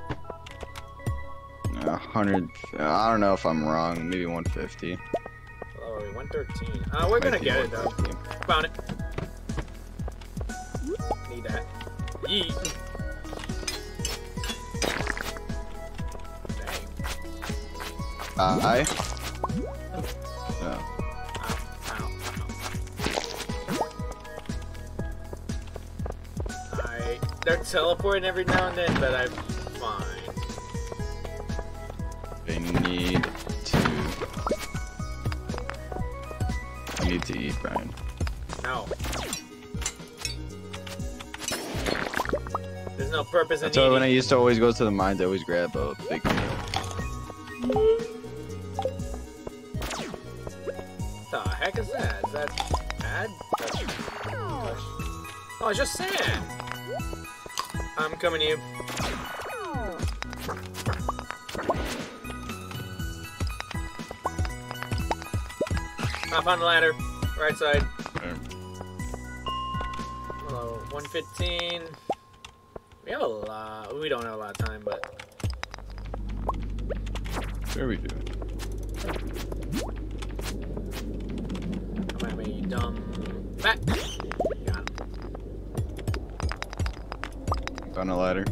Speaker 2: 100. I don't know if I'm wrong. Maybe 150.
Speaker 1: Oh, 113. Uh, we're gonna get it though. Found it. Need that. Yeet. Dang.
Speaker 2: I.
Speaker 1: teleporting every now and then, but I'm fine.
Speaker 2: They need to. You need to eat, Brian.
Speaker 1: No. There's no purpose in
Speaker 2: That's why when I used to always go to the mines, I always grab a big meal.
Speaker 1: the heck is that? Is that bad? That's Oh, it's just sand. I'm coming to you. Up on the ladder. Right side. Hello, 115. We have a lot. We don't have a lot of time, but
Speaker 2: There we do.
Speaker 1: come at me, you dumb. Back.
Speaker 2: Ladder.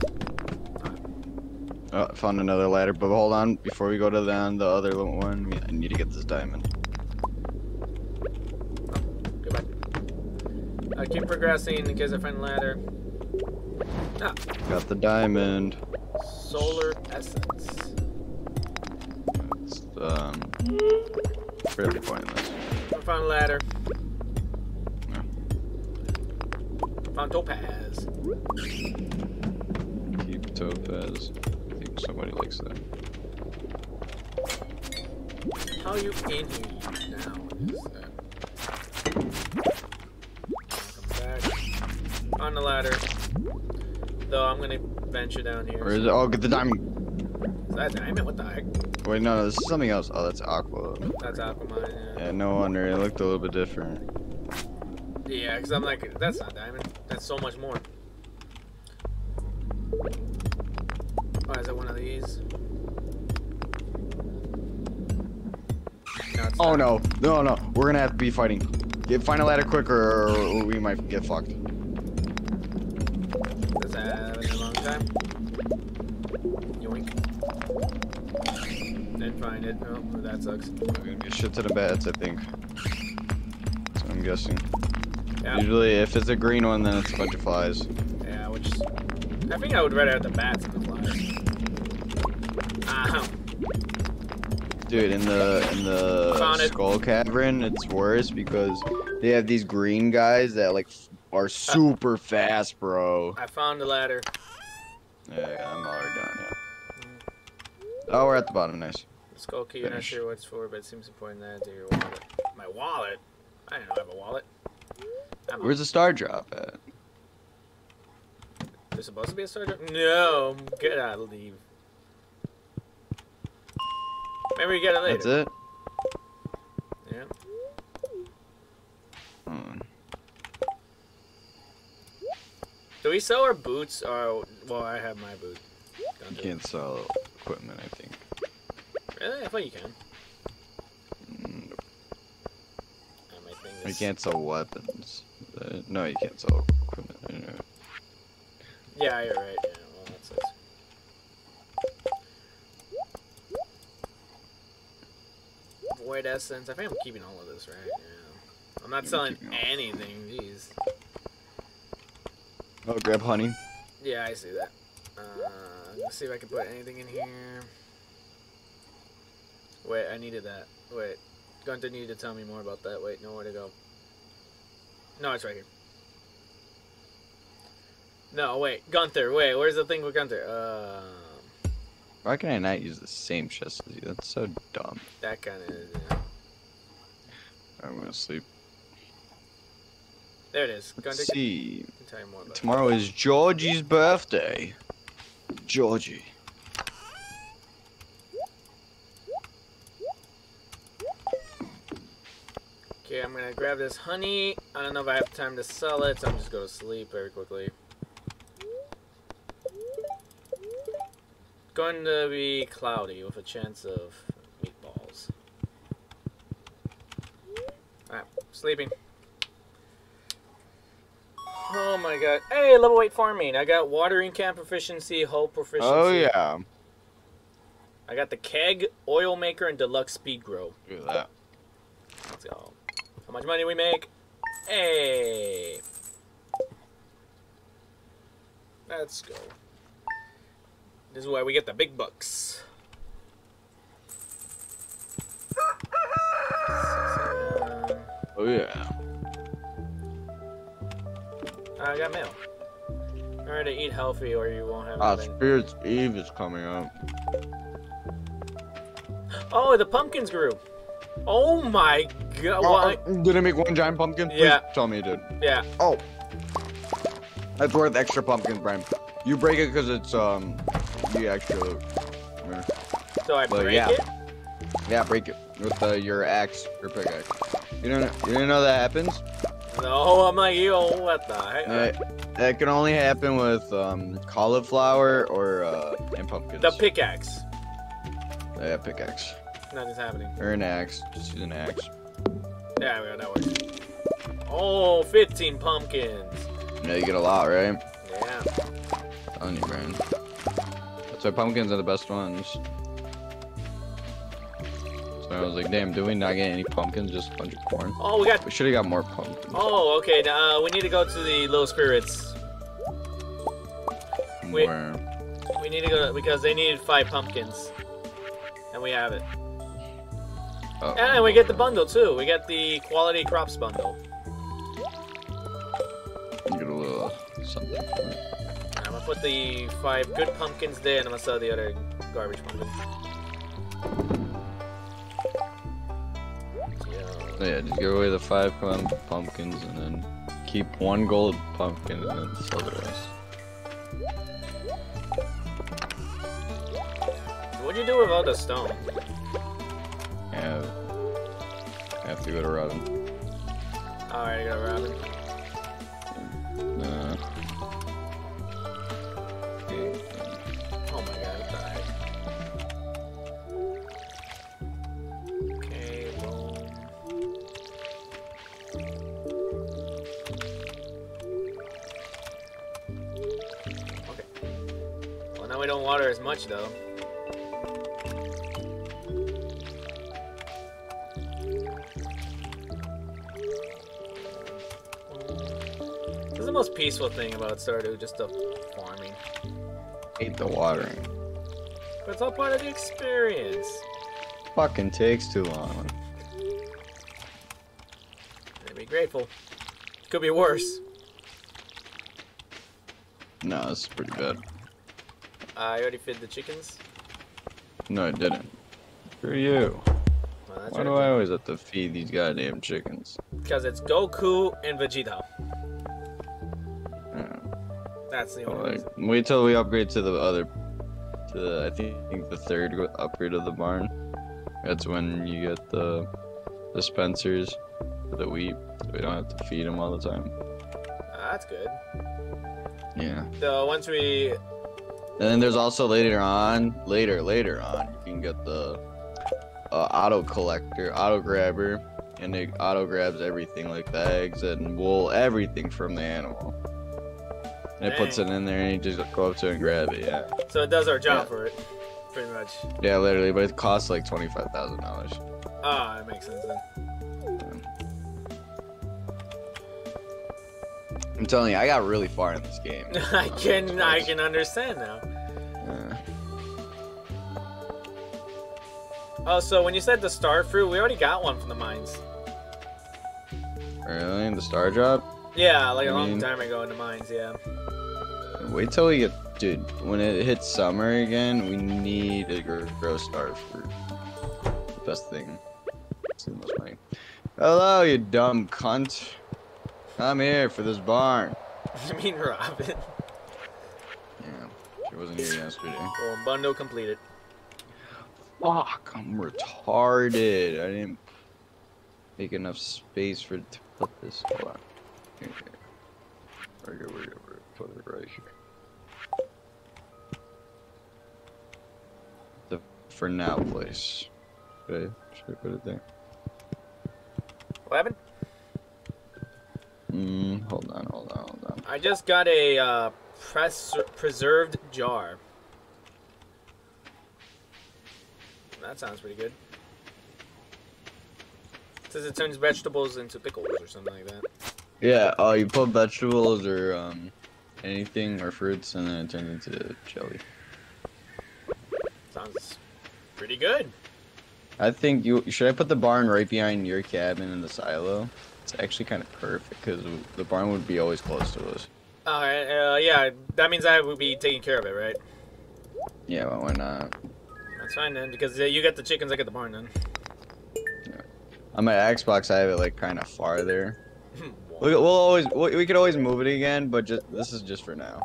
Speaker 2: Oh, I found another ladder, but hold on. Before we go to the, the other one, I need to get this diamond.
Speaker 1: Goodbye. I keep progressing in case I find a ladder. Ah,
Speaker 2: Got the diamond.
Speaker 1: solar essence.
Speaker 2: It's um really pointless.
Speaker 1: I found a ladder. Found topaz.
Speaker 2: Topaz. I think somebody likes that.
Speaker 1: How are you in here now? Is that... Welcome back. On the ladder. Though I'm gonna venture down here.
Speaker 2: Or is it? Oh, get the diamond.
Speaker 1: Is that diamond? What the heck?
Speaker 2: Wait, no, no, this is something else. Oh, that's aqua.
Speaker 1: That's Aquaman.
Speaker 2: Yeah, no wonder. It looked a little bit different.
Speaker 1: Yeah, yeah because I'm like, that's not diamond. That's so much more. Oh no,
Speaker 2: no, no. We're gonna have to be fighting. Get find a ladder quicker, or we might get fucked.
Speaker 1: Does that happen in a long time? Yoink. Didn't find it. Oh, that sucks.
Speaker 2: We're gonna get shit to the bats, I think. So I'm guessing.
Speaker 1: Yeah,
Speaker 2: Usually, if it's a green one, then it's a bunch of flies.
Speaker 1: yeah, which I think I would rather have the bats
Speaker 2: Dude, in the in the skull cavern, it's worse because they have these green guys that like are super fast, bro.
Speaker 1: I found the ladder.
Speaker 2: Yeah, I'm already down. Yeah. Oh, we're at the bottom. Nice.
Speaker 1: Skull key, you're not sure what it's for, but it seems important that to your wallet. My wallet? I didn't know I have a wallet. I'm
Speaker 2: Where's the star drop at?
Speaker 1: There's supposed to be a sergeant? No, get out of leave. Maybe we get it later.
Speaker 2: That's it.
Speaker 1: Yeah.
Speaker 2: Hmm.
Speaker 1: Do we sell our boots? Or well, I have my boot. Don't
Speaker 2: You can't sell equipment, I think.
Speaker 1: Really? I thought you can.
Speaker 2: Mm,
Speaker 1: Uh,
Speaker 2: You can't sell weapons. Uh, no, you can't sell equipment. I know.
Speaker 1: Yeah, you're right. Yeah, well, that sucks. Void essence. I think I'm keeping all of this, right? Yeah. I'm not
Speaker 2: You're
Speaker 1: selling
Speaker 2: keeping all-
Speaker 1: anything. Jeez.
Speaker 2: Oh, grab honey.
Speaker 1: Yeah, I see that. Uh, let's see if I can put anything in here. Wait, I needed that. Wait, Gunther needed to tell me more about that. Wait, nowhere to go. No, it's right here. No, wait, Gunther. Wait, where's the thing with Gunther? Um,
Speaker 2: Why can I not use the same chest as you? That's so dumb.
Speaker 1: that kind of. Yeah.
Speaker 2: I'm gonna sleep.
Speaker 1: There it is.
Speaker 2: Let's see.
Speaker 1: can tell you more
Speaker 2: Tomorrow is Georgie's birthday. Georgie.
Speaker 1: Okay, I'm gonna grab this honey. I don't know if I have time to sell it, so I'm just to sleep very quickly. Going to be cloudy with a chance of meatballs. Alright, sleeping. Oh my god. Hey, level 8 farming. I got watering can proficiency, hull proficiency.
Speaker 2: Oh yeah.
Speaker 1: I got the keg, oil maker, and deluxe speed grow.
Speaker 2: Look at that.
Speaker 1: Let's go. How much money we make? Hey. Let's go. This is why we get the big bucks.
Speaker 2: Oh yeah.
Speaker 1: I got mail. Remember to eat healthy or you won't have
Speaker 2: Ah,
Speaker 1: anything.
Speaker 2: Spirits Eve is coming up.
Speaker 1: Oh, the pumpkins grew. Oh my god.
Speaker 2: Oh,
Speaker 1: What?
Speaker 2: oh, did I make one giant pumpkin? Please
Speaker 1: Yeah.
Speaker 2: tell me, dude.
Speaker 1: Yeah.
Speaker 2: Oh. That's worth extra pumpkins, Brian. You break it because it's um, extra. yeah.
Speaker 1: So I
Speaker 2: Well,
Speaker 1: break
Speaker 2: yeah.
Speaker 1: it?
Speaker 2: Yeah, break it with uh, your axe or pickaxe. You don't you didn't know that happens?
Speaker 1: No, I'm like, yo, what the heck?
Speaker 2: That, that can only happen with um, cauliflower or uh, and pumpkins.
Speaker 1: the pickaxe.
Speaker 2: yeah, pickaxe
Speaker 1: Nothing's happening.
Speaker 2: or an axe. Just use an axe.
Speaker 1: Yeah, we go, that works. Oh, 15 pumpkins.
Speaker 2: Yeah, you get a lot, right?
Speaker 1: Yeah.
Speaker 2: telling you. So pumpkins are the best ones. So I was like, damn, do we not get any pumpkins? Just a bunch of corn.
Speaker 1: Oh, we got.
Speaker 2: We should have got more pumpkins.
Speaker 1: Oh, okay. Uh, we need to go to the little spirits.
Speaker 2: Where?
Speaker 1: We need to go because they needed five pumpkins, and we have it.
Speaker 2: Oh.
Speaker 1: And we get the bundle too. We get the quality crops bundle.
Speaker 2: Get a little something. For it.
Speaker 1: Put the five good pumpkins there, and I'm gonna sell the other garbage pumpkins. Yeah.
Speaker 2: So yeah, just give away the five pumpkins and then keep one gold pumpkin and then sell the rest.
Speaker 1: What'd you do with all the stone?
Speaker 2: Yeah. I have to go to Robin.
Speaker 1: Alright, I got Robin. As much though. This is the most peaceful thing about Stardew, just the farming.
Speaker 2: hate the watering.
Speaker 1: But it's all part of the experience.
Speaker 2: Fucking takes too long.
Speaker 1: And be grateful. Could be worse.
Speaker 2: No, this is pretty bad.
Speaker 1: I already fed the chickens.
Speaker 2: No, I didn't. Screw you.
Speaker 1: Well, that's
Speaker 2: Why do I always have to feed these goddamn chickens?
Speaker 1: Because it's Goku and Vegeta.
Speaker 2: Yeah.
Speaker 1: That's the
Speaker 2: Well,
Speaker 1: only
Speaker 2: like,
Speaker 1: reason.
Speaker 2: wait till we upgrade to the other, to the, I think the third upgrade of the barn. That's when you get the dispensers for the wheat, so we don't have to feed them all the time.
Speaker 1: Ah, that's good.
Speaker 2: Yeah.
Speaker 1: So once we.
Speaker 2: And then there's also later on, later, later on, you can get the uh, auto collector, auto grabber, and it auto grabs everything like the eggs and wool, everything from the animal. And it puts it in there and you just go up to it and grab it, yeah.
Speaker 1: So it does our job
Speaker 2: Yeah.
Speaker 1: for it. Pretty much.
Speaker 2: Yeah, literally, but it costs like $25,000.
Speaker 1: Ah, that makes sense then.
Speaker 2: I'm telling you, I got really far in this game.
Speaker 1: I can I can understand now.
Speaker 2: Uh,
Speaker 1: Oh, so when you said the star fruit, we already got one from the mines.
Speaker 2: really? The star drop?
Speaker 1: Yeah, like a long
Speaker 2: mean-
Speaker 1: time ago in the mines, yeah.
Speaker 2: Wait till we get, dude. When it hits summer again, we need to grow, star fruit. Best thing. It's the most money. Hello, you dumb cunt. I'm here for this barn.
Speaker 1: I mean Robin.
Speaker 2: Yeah, she wasn't here yesterday.
Speaker 1: Well, bundle completed.
Speaker 2: Fuck, I'm retarded. I didn't make enough space for to put this. Hold on. Here, here. Right here, right here, right here. Put it right here. The for now place. Should I, should I put it there?
Speaker 1: What happened?
Speaker 2: Mm, hold on, hold on, hold on.
Speaker 1: I just got a uh, press preserved jar. That sounds pretty good. says it turns vegetables into pickles or something like that.
Speaker 2: Yeah, uh, you put vegetables or um, anything or fruits, and then it turns into jelly.
Speaker 1: Sounds pretty good.
Speaker 2: I think you should I put the barn right behind your cabin in the silo. Actually kind of perfect because the barn would be always close to us.
Speaker 1: Alright, uh, yeah, that means I would be taking care of it, right?
Speaker 2: Yeah, well, why not?
Speaker 1: That's fine then, because uh, you get the chickens, I get the barn then.
Speaker 2: On my Xbox, I have it like kind of farther. We, we'll always we, we could always move it again, but just this is just for now.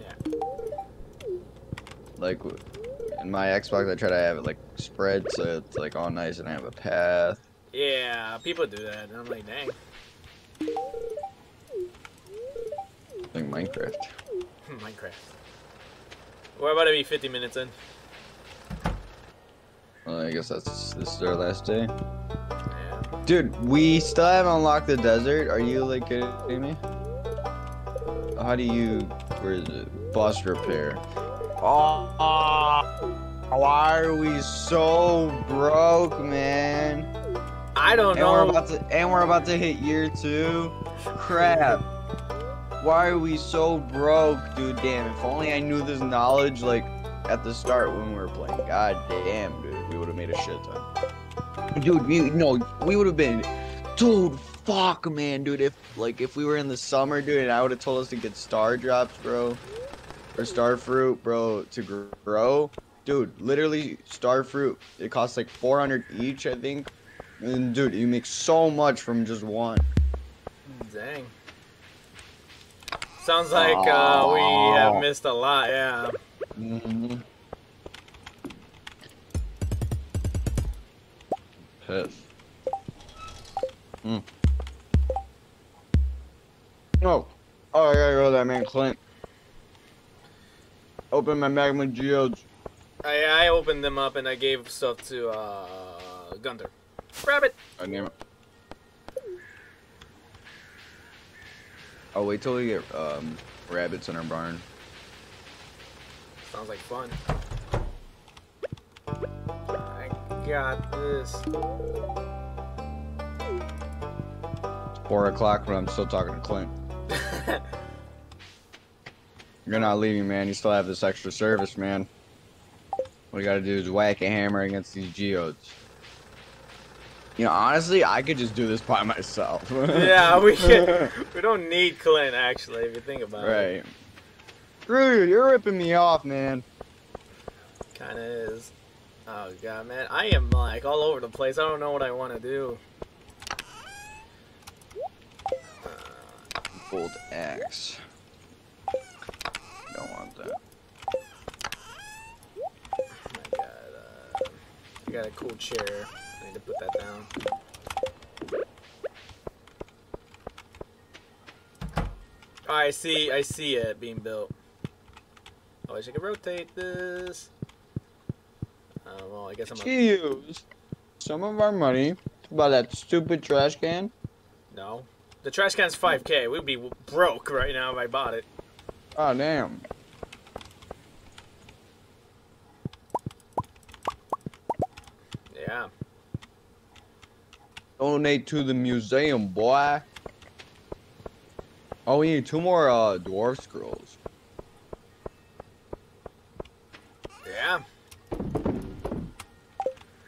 Speaker 1: yeah.
Speaker 2: Like in my Xbox, I try to have it like spread so it's like all nice and I have a path.
Speaker 1: Yeah, people do that, and I'm like, dang.
Speaker 2: Like Minecraft.
Speaker 1: Hmm, Minecraft. We're about to be 50 minutes in.
Speaker 2: Well, I guess that's this is our last day.
Speaker 1: Yeah.
Speaker 2: Dude, we still haven't unlocked the desert. Are you like kidding me? How do you? Where is it? bus repair. Oh, why are we so broke, man?
Speaker 1: I don't
Speaker 2: And we're about to and we're about to hit year two. Crap. Why are we so broke, dude? Damn, if only I knew this knowledge like at the start when we were playing. God damn, dude, we would have made a shit ton. Dude, we no, we would have been, dude. Fuck, man, dude. If like if we were in the summer, dude, and I would have told us to get star drops, bro, or star fruit, bro, to grow, dude. Literally, star fruit. It costs like 400 each, I think. And dude, you make so much from just one.
Speaker 1: Dang. Sounds like uh, we have missed a lot. Yeah.
Speaker 2: Mm-hmm. Piss. Mm. Oh. Oh, I gotta go to that man Clint. Open my magma geodes.
Speaker 1: I, I opened them up and I gave stuff to uh, Gunther. Rabbit.
Speaker 2: Oh, damn it. I'll wait till we get um, rabbits in our barn.
Speaker 1: Sounds like fun. I got this.
Speaker 2: Four o'clock, but I'm still talking to Clint. You're not leaving, man. You still have this extra service, man. What you gotta do is whack a hammer against these geodes. You know, honestly, I could just do this by myself.
Speaker 1: yeah, we can, we don't need Clint actually, if you think about it.
Speaker 2: Right. Screw you, you're ripping me off, man.
Speaker 1: Kind of is. Oh god, man, I am like all over the place. I don't know what I want to do. Uh,
Speaker 2: axe. Don't want that.
Speaker 1: I got, uh, I got a cool chair. I to put that down. Oh, I see. I see it being built. Oh, I wish I could rotate this. Uh, well, I guess I'm. A,
Speaker 2: Use some of our money to buy that stupid trash can.
Speaker 1: no, the trash can's 5k. We'd be broke right now if I bought it.
Speaker 2: Oh damn.
Speaker 1: Yeah.
Speaker 2: Donate to the museum, boy. Oh, we need two more uh, dwarf scrolls.
Speaker 1: Yeah.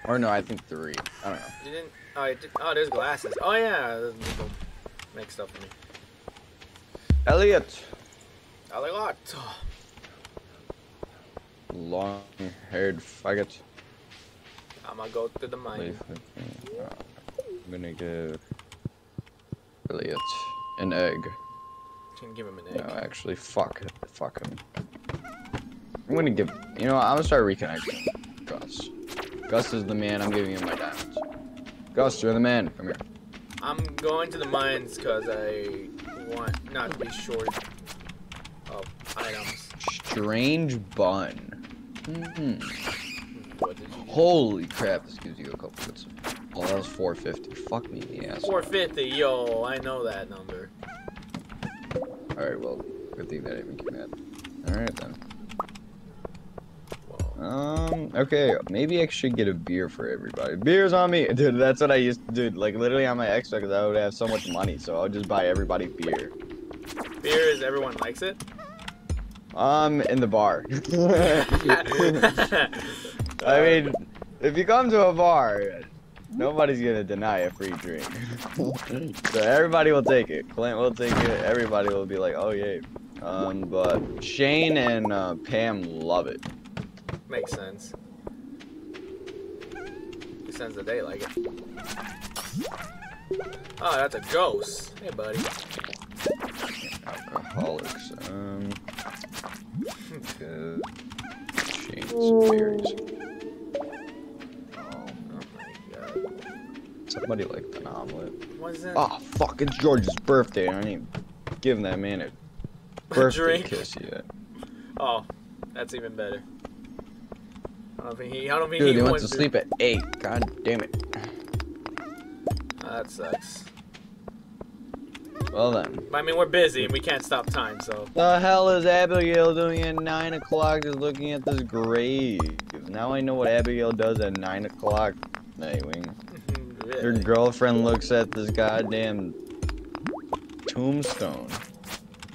Speaker 2: Or no, I think three. I don't know.
Speaker 1: You didn't. Oh, I did, oh, there's glasses. Oh yeah. this is gonna Make stuff for me.
Speaker 2: Elliot.
Speaker 1: Lot.
Speaker 2: Long-haired faggot.
Speaker 1: I'm gonna go to the mine.
Speaker 2: Leave it. I'm gonna give Elliot an egg.
Speaker 1: Can give him an
Speaker 2: No, actually, fuck it. Fuck him. I'm gonna give. You know what? I'm gonna start reconnecting. Gus. Gus is the man. I'm giving him my diamonds. Gus, you're the man. Come here.
Speaker 1: I'm going to the mines because I want not to be short of items.
Speaker 2: Strange bun. Hmm.
Speaker 1: What did you?
Speaker 2: Holy crap! This gives you a couple bits. Oh, that was 450. Fuck me in the ass.
Speaker 1: 450. Yo, I know that number.
Speaker 2: All right. Well, good thing that I didn't get mad. All right then. Um. Okay. Maybe I should get a beer for everybody. Beers on me, dude. That's what I used to do. Like literally on my Xbox, I would have so much money, so I would just buy everybody beer.
Speaker 1: Beer is everyone likes it.
Speaker 2: Um, in the bar. I mean, if you come to a bar, nobody's gonna deny a free drink. so everybody will take it. Clint will take it. Everybody will be like, oh yay. Um, but Shane and uh, Pam love it.
Speaker 1: makes sense. Makes sense that they like it. Oh, that's a ghost. Hey, buddy.
Speaker 2: Alcoholics. Um, good. Shane berries.
Speaker 1: Oh my god.
Speaker 2: Somebody liked an omelet.
Speaker 1: What's that?
Speaker 2: Oh fuck! It's George's birthday. I ain't giving that man a birthday
Speaker 1: drink?
Speaker 2: kiss yet.
Speaker 1: Oh, that's even better. I don't think he. I don't think
Speaker 2: Dude,
Speaker 1: he
Speaker 2: he went
Speaker 1: wants
Speaker 2: to sleep at eight. God damn it.
Speaker 1: Oh, that sucks.
Speaker 2: Well then.
Speaker 1: I mean, we're busy and we can't stop time, so.
Speaker 2: The hell is Abigail doing at 9 o'clock just looking at this grave? Now I know what Abigail does at 9 o'clock, Knightwing. Your girlfriend looks at this goddamn tombstone.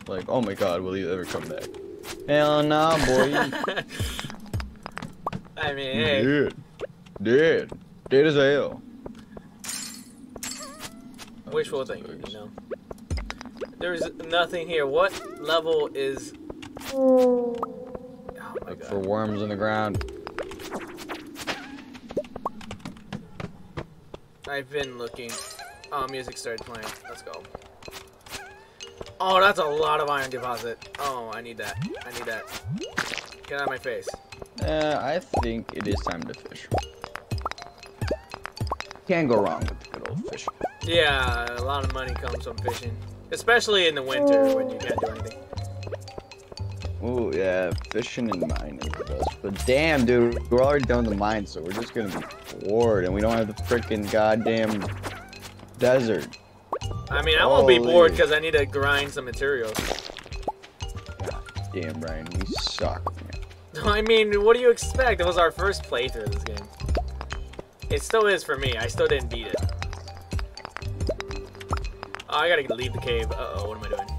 Speaker 2: Like, oh my god, will you ever come back? Hell no, boy.
Speaker 1: I mean, hey.
Speaker 2: Dude. Dead. Dead as hell.
Speaker 1: Wishful thinking, you know. There's nothing here. What level is? Oh my
Speaker 2: Look for worms in the ground.
Speaker 1: I've been looking. Oh, music started playing. Let's go. Oh, that's a lot of iron deposit. Oh, I need that. I need that. Get out of my face.
Speaker 2: Uh, I think it is time to fish. Can't go wrong with good old fishing.
Speaker 1: Yeah, a lot of money comes from fishing. Especially in the winter when you can't do anything.
Speaker 2: Ooh, yeah, fishing and mining is the best. But damn, dude, we're already done with the mine, so we're just gonna be bored, and we don't have the freaking goddamn desert.
Speaker 1: I mean, I won't be bored because I need to grind some materials.
Speaker 2: God damn, Brian, we suck, man.
Speaker 1: I mean, what do you expect? It was our first playthrough of this game. It still is for me. I still didn't beat it. Oh, I gotta leave the cave. Uh-oh, what am I doing?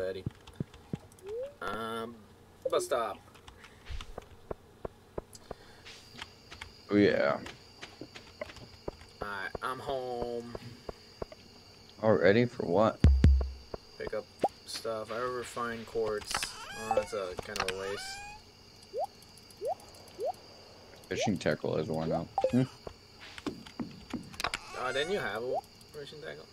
Speaker 1: Buddy. Um, bus stop.
Speaker 2: Oh, yeah.
Speaker 1: Alright, I'm home.
Speaker 2: Already for what?
Speaker 1: Pick up stuff. I refine quartz. Oh, that's a kind of a waste.
Speaker 2: Fishing tackle is one up. Hmm.
Speaker 1: Uh, didn't you have a fishing tackle?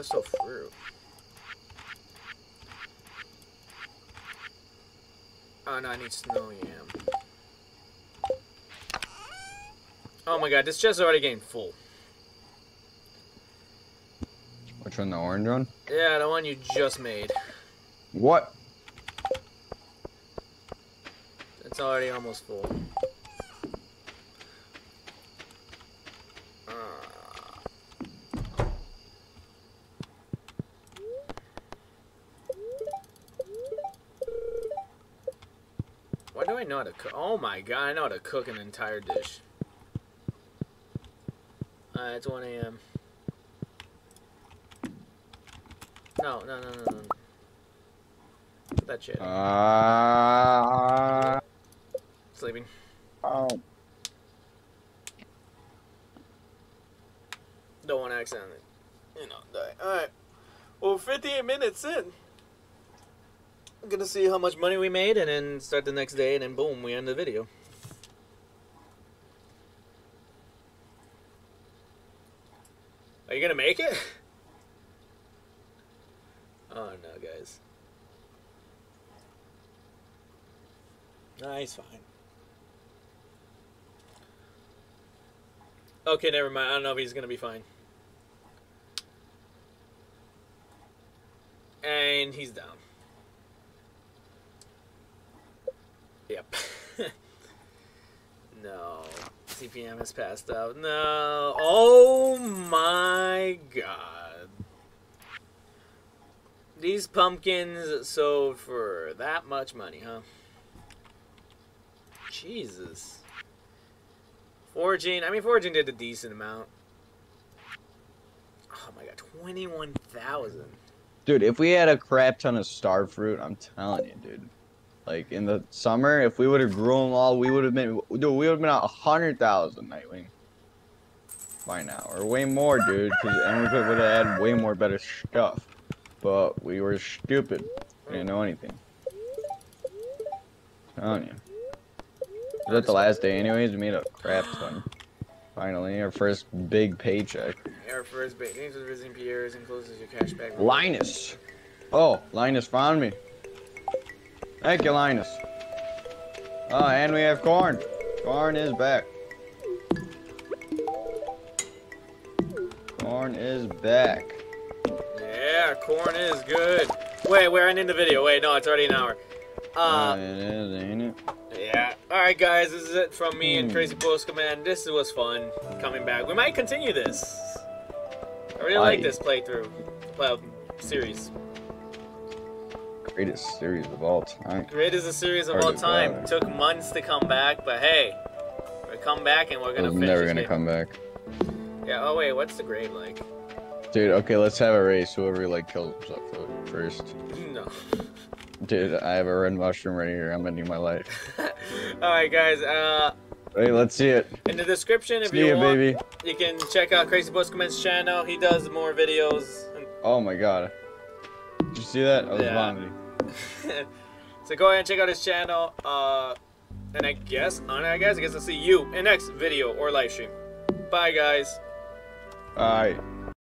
Speaker 1: Crystal fruit. Oh no, I need snow yam. Oh my god, this chest is already getting full.
Speaker 2: Which one, the orange one?
Speaker 1: Yeah, the one you just made.
Speaker 2: What?
Speaker 1: It's already almost full. Uh, Why do I know how to cook? Oh my god, I know how to cook an entire dish. Uh, it's 1 a.m. No, no, no, no, no. That shit.
Speaker 2: Uh,
Speaker 1: Sleeping.
Speaker 2: oh.
Speaker 1: Don't want to accidentally, you know, die. Alright. Well, 58 minutes in. Gonna see how much money we made and then start the next day and then boom, we end the video. Are you gonna make it? Oh no, guys. Nah, he's fine. Okay, never mind. I don't know if he's gonna be fine. And he's down. Yep. no. CPM has passed out. No. Oh my god. These pumpkins sold for that much money, huh? Jesus. Foraging, I mean, foraging did a decent amount. Oh my god, 21,000.
Speaker 2: Dude, if we had a crap ton of star fruit, I'm telling you, dude. Like in the summer, if we would have grown them all, we would have been, dude, we would have been at a hundred thousand Knightwing by now, or way more, dude. 'cause- and we would have had way more better stuff, but we were stupid. We didn't know anything. Telling you. Was that the last day, anyways? We made a crap ton. Finally, our first big paycheck.
Speaker 1: Air first bait. Games with visiting Pierre's and closes your cash back.
Speaker 2: Linus. Oh, Linus found me. Thank you, Linus. Oh, and we have corn. Corn is back. Corn is back.
Speaker 1: Yeah, corn is good. Wait, we're ending the video. Wait, no, it's already an hour. Uh,
Speaker 2: it is, ain't it?
Speaker 1: yeah. Alright, guys, this is it from me and
Speaker 2: Hmm.
Speaker 1: CrazyPolskaMan. This was fun coming back. We might continue this. I really like this playthrough. Well, series.
Speaker 2: Greatest series of all time.
Speaker 1: Greatest a series of
Speaker 2: Hard
Speaker 1: all time. Took months to come back, but hey, we come back and we're gonna finish
Speaker 2: never gonna
Speaker 1: game.
Speaker 2: come back.
Speaker 1: Yeah. Oh wait, what's the grade like?
Speaker 2: Dude, okay, let's have a race. Whoever like kills himself first.
Speaker 1: No.
Speaker 2: Dude, I have a red mushroom right here. I'm ending my life.
Speaker 1: all right, guys. Uh,
Speaker 2: Hey, let's see it.
Speaker 1: in the description, if
Speaker 2: See
Speaker 1: you
Speaker 2: ya,
Speaker 1: want,
Speaker 2: baby.
Speaker 1: you can check out CrazyPolskaMan's channel. He does more videos.
Speaker 2: Oh my god. Did you see that? I was
Speaker 1: Yeah.
Speaker 2: vomiting.
Speaker 1: so go ahead and check out his channel. Uh, and I guess, I guess, I guess I'll see you in next video or live stream. Bye, guys.
Speaker 2: Alright.